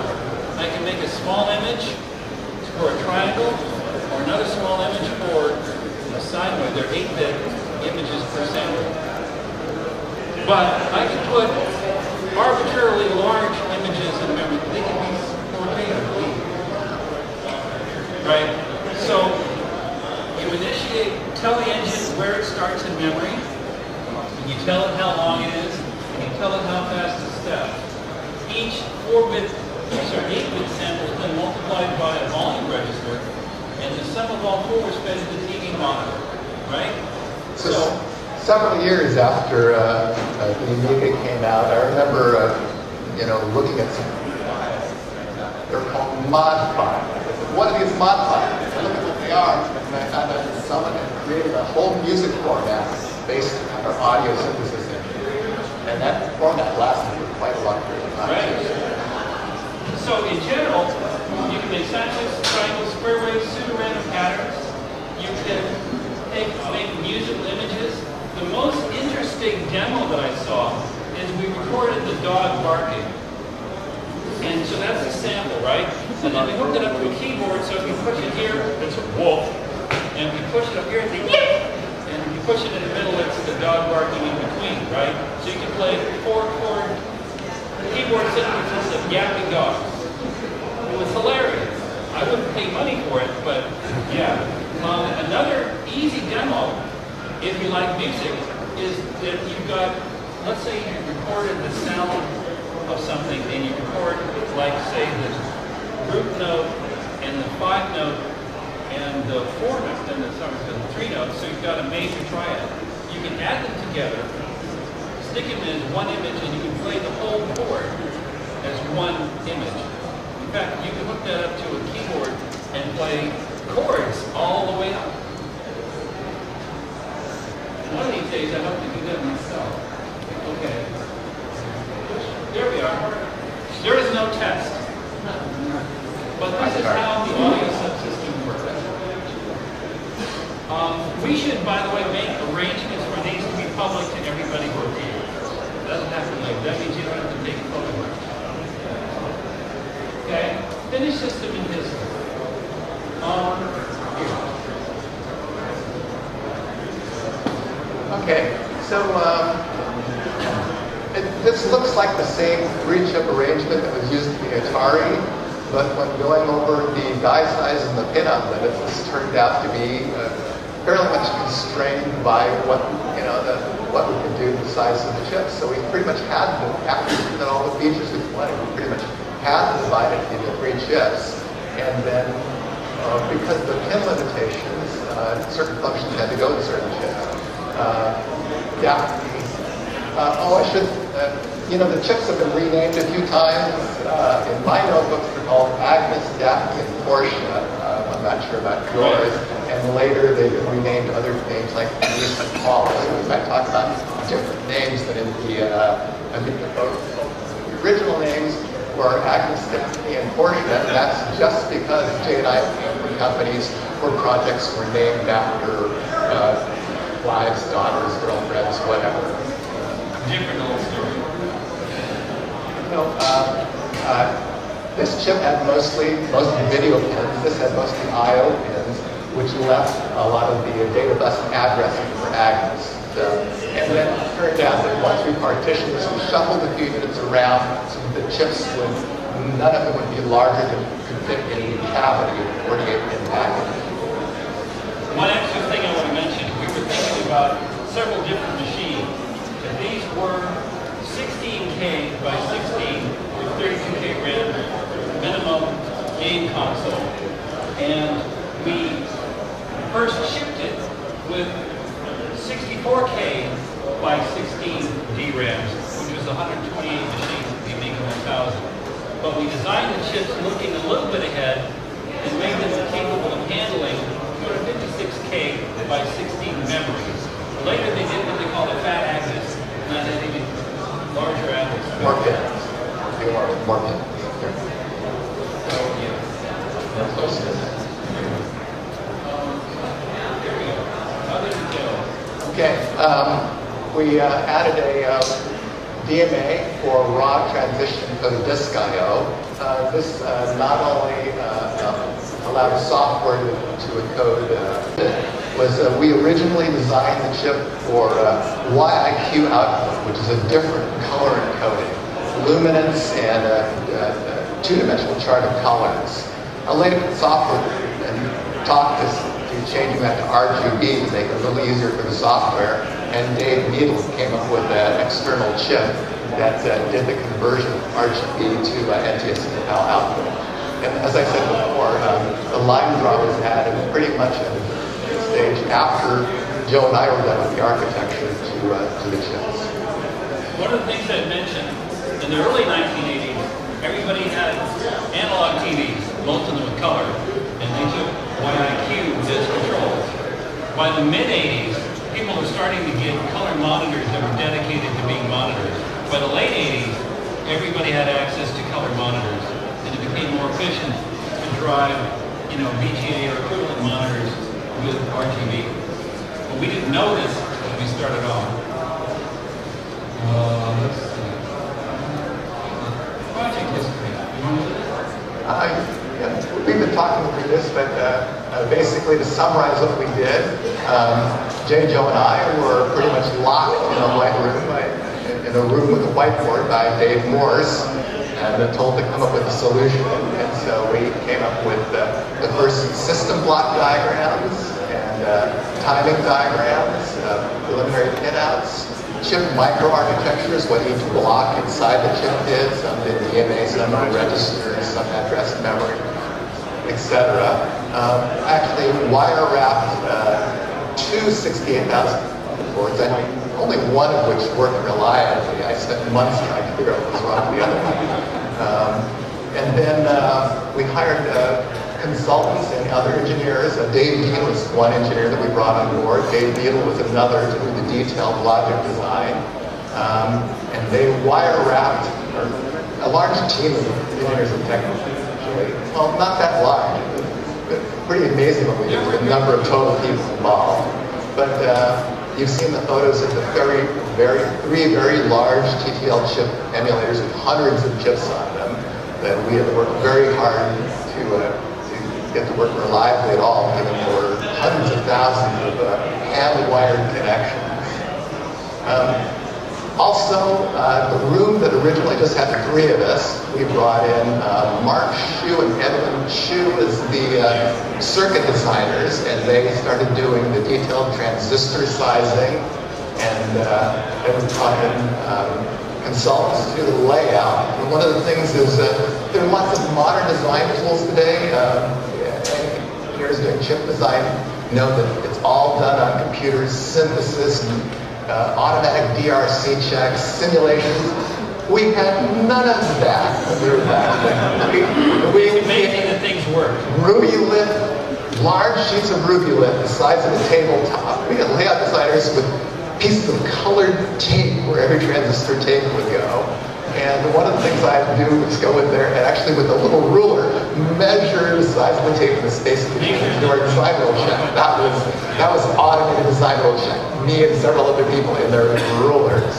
I can make a small image for a triangle, or another small image for a sine wave. They're 8-bit images per sample. But I can put arbitrarily large images in memory. They can be 4K, I believe. Right? So you initiate, tell the engine where it starts in memory, and you tell it how long it is, and you tell it how fast it steps. Each 4-bit, sorry, 8-bit sample is then multiplied by a volume register, and the sum of all four is fed to the TV monitor, right? So, several years after uh, uh, the Amiga came out, I remember, uh, you know, looking at some. They're called mod files. What are these mod files? I look at what they are, and I found someone had created a whole music format based on our audio synthesis engine, and that format lasted for quite a long period of time. Right. So in general, you can make sine waves, triangles, square waves, pseudo-random patterns. You can make musical images. The most interesting demo that I saw is we recorded the dog barking. And so that's a sample, right? And then we hooked it up to a keyboard, so if you push it here, it's a wolf. And if you push it up here, it's a yip! And if you push it in the middle, it's the dog barking in between, right? So you can play four chord keyboard synthesis of yapping dogs. It was hilarious. I wouldn't pay money for it, but yeah. Um, another easy demo, if you like music, is that you've got, let's say you recorded the sound of something and you record, like say the root note and the five note and the four note, and the, sorry, the three notes, so you've got a major triad. You can add them together stick them in one image and you can play the whole chord as one image. In fact, you can hook that up to a keyboard and play chords all the way up. One of these days, I hope to do that myself. Okay. There we are. There is no test. But this is how the audio subsystem works. Um, we should, by the way, make arrangements for these to be public to everybody who. It doesn't to like that means you don't have to take photographs. Okay? Finish system in history. Um, here. Okay, so um, it, this looks like the same three-chip arrangement that was used in the Atari, but when going over the die size and the pin-out limits, this turned out to be uh, fairly much constrained by what you know the, what we could do the size of the chips. So we pretty much had to, after we all the features we wanted, we pretty much had to divide it into three chips, and then uh, because of the pin limitations, uh, certain functions had to go to certain chips. Uh, yeah. Uh, oh, I should. Uh, you know, the chips have been renamed a few times. Uh, in my notebooks, they're called Agnus, Daphne, and Portia. Uh, I'm not sure about yours. And later, they've renamed other names like Denise and Paula. So we might talk about different names than in the, I mean, the original names were Agnus, Daphne, and Portia. And that's just because Jay and I companies or projects were named after uh, wives, daughters, girlfriends, whatever. Different old story. No, uh, uh, this chip had mostly, most video pins. This had mostly I.O. pins, which left a lot of the data bus addressing for Agnus. So, and then it turned out that once we partitioned this, we shuffled a few units around so that the chips would, none of them would be larger than could fit in the cavity of 48 pin package. One extra thing I want to mention, we several different machines. And these were 16K by 16 or 32K RAM minimum game console. And we first shipped it with 64K by 16 DRAMs, which was 128 machines at the Amiga 1000. But we designed the chips looking a little bit ahead and made them capable of handling 256K by 16 memories. Later they did what they call a Fat Agnus, and that had even larger axis. More pins. Few more, more pins. Here. So, yeah. More close to this. We go. How did it go? Okay, um, we uh, added a uh, DMA for raw transition code disk I.O. Uh, this uh, not only uh, um, allowed software to, to encode, uh, was uh, we originally designed the chip for uh, YIQ output, which is a different color encoding, luminance and a, a, a two-dimensional chart of colors. I later put software and talked this to changing that to RGB to make it a little easier for the software. And Dave Needle came up with an external chip that uh, did the conversion of RGB to uh, NTSC output. And as I said before, um, the line draw was added pretty much stage after Joe and I were done with the architecture to, uh, to the chips. One of the things I mentioned, in the early 1980s, everybody had analog TVs, most of them with color, and they took YIQ as controls. By the mid-80s, people were starting to get color monitors that were dedicated to being monitors. By the late 80s, everybody had access to color monitors, and it became more efficient to drive, you know, VGA or equivalent monitors with RGB. But we didn't know this when we started off. Uh, let's see. Project history. Uh, we've been talking through this, but uh, uh, basically to summarize what we did, um, Jay, Joe, and I were pretty much locked in a white room, in a room with a whiteboard by Dave Morse, and been told to come up with a solution. And so we came up with uh, the first system block diagrams and uh, timing diagrams, uh, preliminary pinouts, chip microarchitectures, what each block inside the chip did, some did DMA, some registers, some address memory, etc. Um, actually wire wrapped uh, two 68,000 boards, only one of which worked reliably. I spent months trying to figure out what was wrong with the other one. Um, and then uh, we hired uh, consultants and other engineers. Uh, Dave Dean was one engineer that we brought on board. Dave Needle was another to do the detailed logic design. Um, and they wire wrapped a large team of engineers and technicians. Well, not that large. But pretty amazing what we did with the number of total people involved. But uh, you've seen the photos of the very, very, three very large TTL chip emulators with hundreds of chips on them that we had worked very hard to, uh, to get to work reliably at all, given there were hundreds of thousands of uh, hand-wired connections. Um, also, uh, the room that originally just had the three of us, we brought in uh, Mark Shu and Edwin Shu as the uh, circuit designers, and they started doing the detailed transistor sizing, and uh, we brought in um, consultants to do the layout. And one of the things is that there are lots of modern design tools today. Um, engineers doing chip design know that it's all done on computers, synthesis, and uh, automatic DRC checks, simulations. We had none of that when we were back then. We, It's amazing that things work. RubyLith, large sheets of RubyLith the size of a tabletop. We had layout designers with pieces of colored tape where every transistor tape would go. And one of the things I do is go in there and actually with a little ruler measure the size of the tape in the space between the door design rule check. That was that was automated rule check. Me and several other people in their rulers.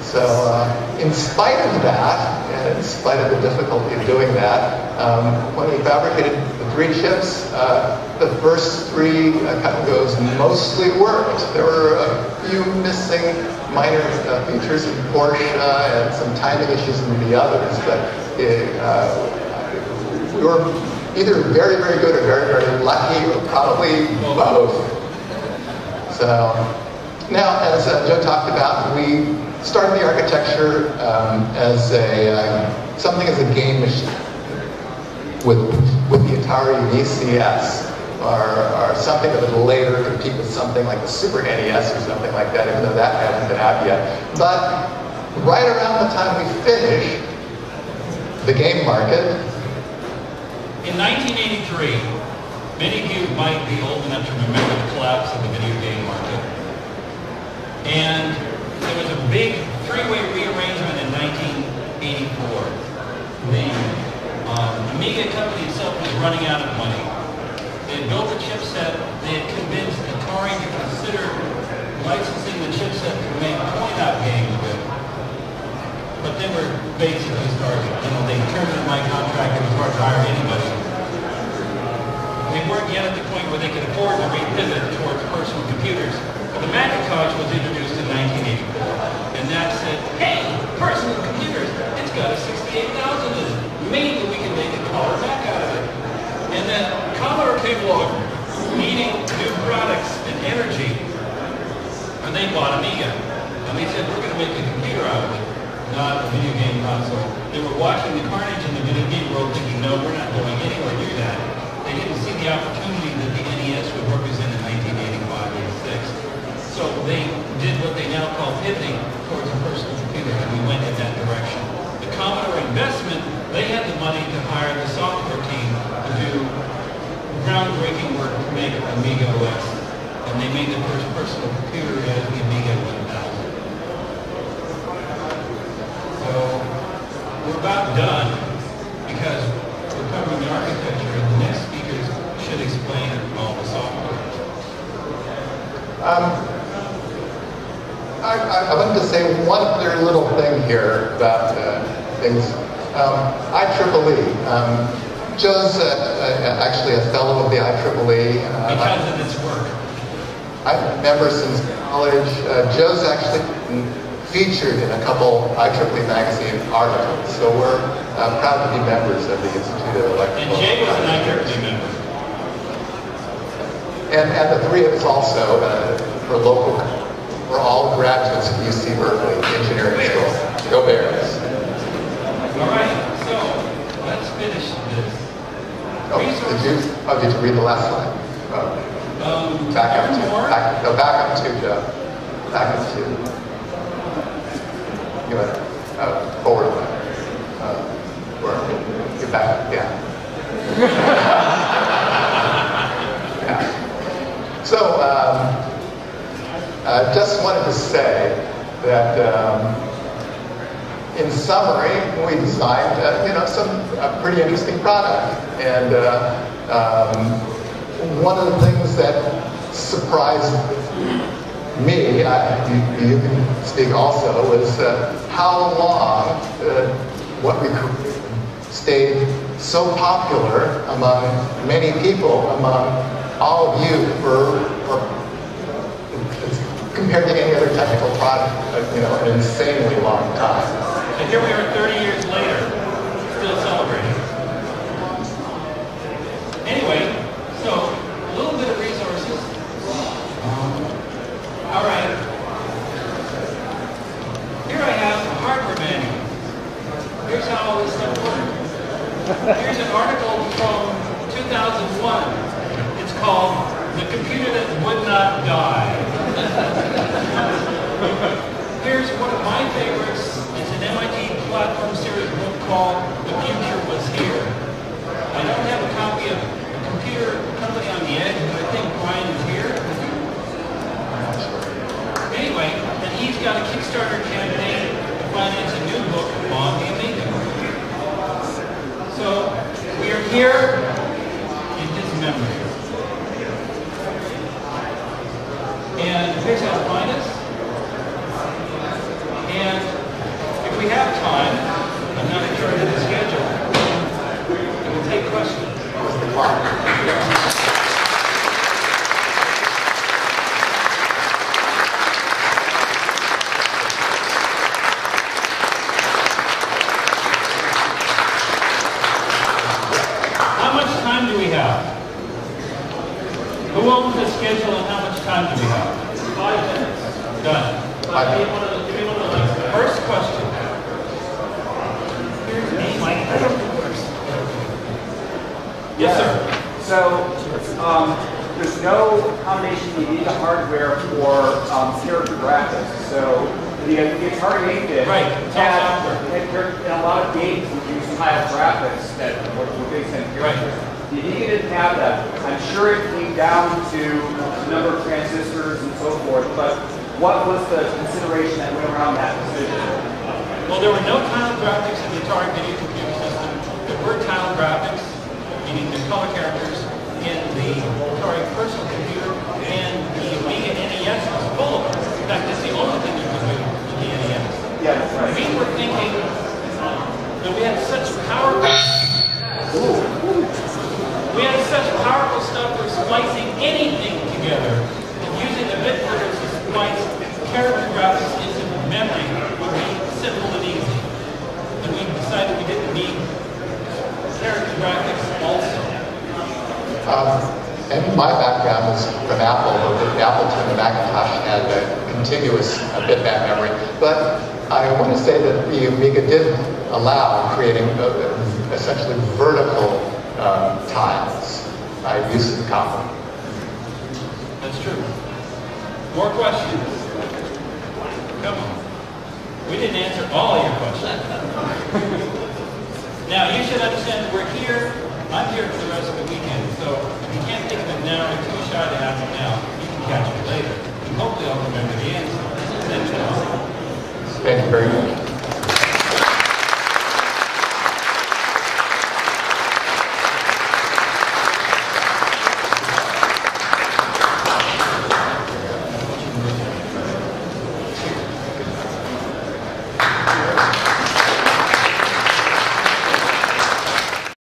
So uh, in spite of that, and in spite of the difficulty of doing that, um, when we fabricated three chips, uh, the first three uh, cut goes mostly worked. There were a few missing minor uh, features in Portia and some timing issues in the others, but it, uh, we were either very, very good or very, very lucky, or probably both. So now, as uh, Joe talked about, we started the architecture um, as a uh, something as a game machine with with the Atari VCS. Or, or something that would later compete with something like the Super NES or something like that, even though that hasn't been out yet. But right around the time we finished, the game market In 1983, many of you might be old enough to remember the collapse of the video game market. And there was a big three-way rearrangement in 1984. The um, Amiga company itself was running out of money. They had built a chipset. They had convinced Atari to consider licensing the chipset to make coin-op games with. But they were basically starving. You know, they terminated my contract. It was hard to hire anybody. They weren't yet at the point where they could afford to repivot towards personal computers. But the Macintosh was introduced in 1984, and that said, hey, personal computers, it's got a 68,000 in it. And then Commodore came along, needing new products and energy, and they bought Amiga. And they said, we're going to make a computer out of it, not a video game console. They were watching the carnage in the video game world thinking, no, we're not going anywhere near that. They didn't see the opportunity that the NES would represent in 1985-86. So they did what they now call pivoting towards a personal computer, and we went in that direction. The Commodore investment, they had the money to hire the software team to do groundbreaking work to make Amiga OS, and they made the first personal computer as the Amiga 1000. So we're about done because we're covering the architecture, and the next speakers should explain all the software. Um, I, I, wanted to say one other little thing here about uh, things. Um, IEEE. Um, Joe's uh, uh, actually a fellow of the IEEE. Uh, Because of its work. I've been a member since college. Uh, Joe's actually featured in a couple IEEE magazine articles, so we're uh, proud to be members of the Institute of Electrical. And Jay was an. IEEE member. And, and the three of us also, uh, for local, we're all graduates of UC Berkeley Engineering School. Go Bears. All right, so let's finish this. Oh, did you, did you read the last slide? Oh, back up two. Back, no, back up two, Joe. Back up two. Give it, oh, forward one. Uh, or, get back, yeah. Yeah. So, um, I just wanted to say that, um, in summary, we designed, uh, you know, some a pretty interesting product. And uh, um, one of the things that surprised me, I, you, you can speak also, was uh, how long uh, what we stayed so popular among many people, among all of you, for, for compared to any other technical product, you know, an insanely long time. And here we are 30 years later, still celebrating. Anyway, so a little bit of resources. All right. Here I have a hardware manual. Here's how all this stuff works. Here's an article from 2001. It's called The Computer That Would Not Die. Here's one of my favorites. It's an MIT platform series book called The Future Anyway, and he's got a Kickstarter campaign to finance a new book, the So we are here in his memory. And find us. And if we have time, I'm not sure Clock. How much time do we have? Who owns the schedule and how much time do we have? Five minutes. Done. Five Give me one of the- give me one of the. First question. Yes, sir. So, um, there's no combination you need the hardware for um, character graphics. So the, the Atari 8-bit Right, it's all had, had in a lot of games would use tile graphics that were, were based on characters. The Amiga didn't have that. I'm sure it came down to the number of transistors and so forth, but what was the consideration that went around that decision? Well, there were no tile graphics in the Atari video computer system. There were tile graphics, color characters, in the Atari personal computer, and the Amiga NES was full of them. In fact, it's the only thing you could do in the NES. Yeah, right. We were thinking um, that we had such powerful, we had such powerful stuff for splicing anything together, and using the bit coders to splice character graphics into memory would be simple and easy. And we decided we didn't need character graphics. Um, and my background is from Apple. The Appleton, the Macintosh had a contiguous bitmap memory. But I want to say that the Amiga did allow creating uh, essentially vertical um, tiles by use of copper. That's true. More questions? Come on. We didn't answer all your questions. now, you should understand that we're here. I'm here for the rest of the weekend, so if you can't think of it now or too shy to ask it now, you can catch me later. And hopefully I'll remember the answer. Thank you very much.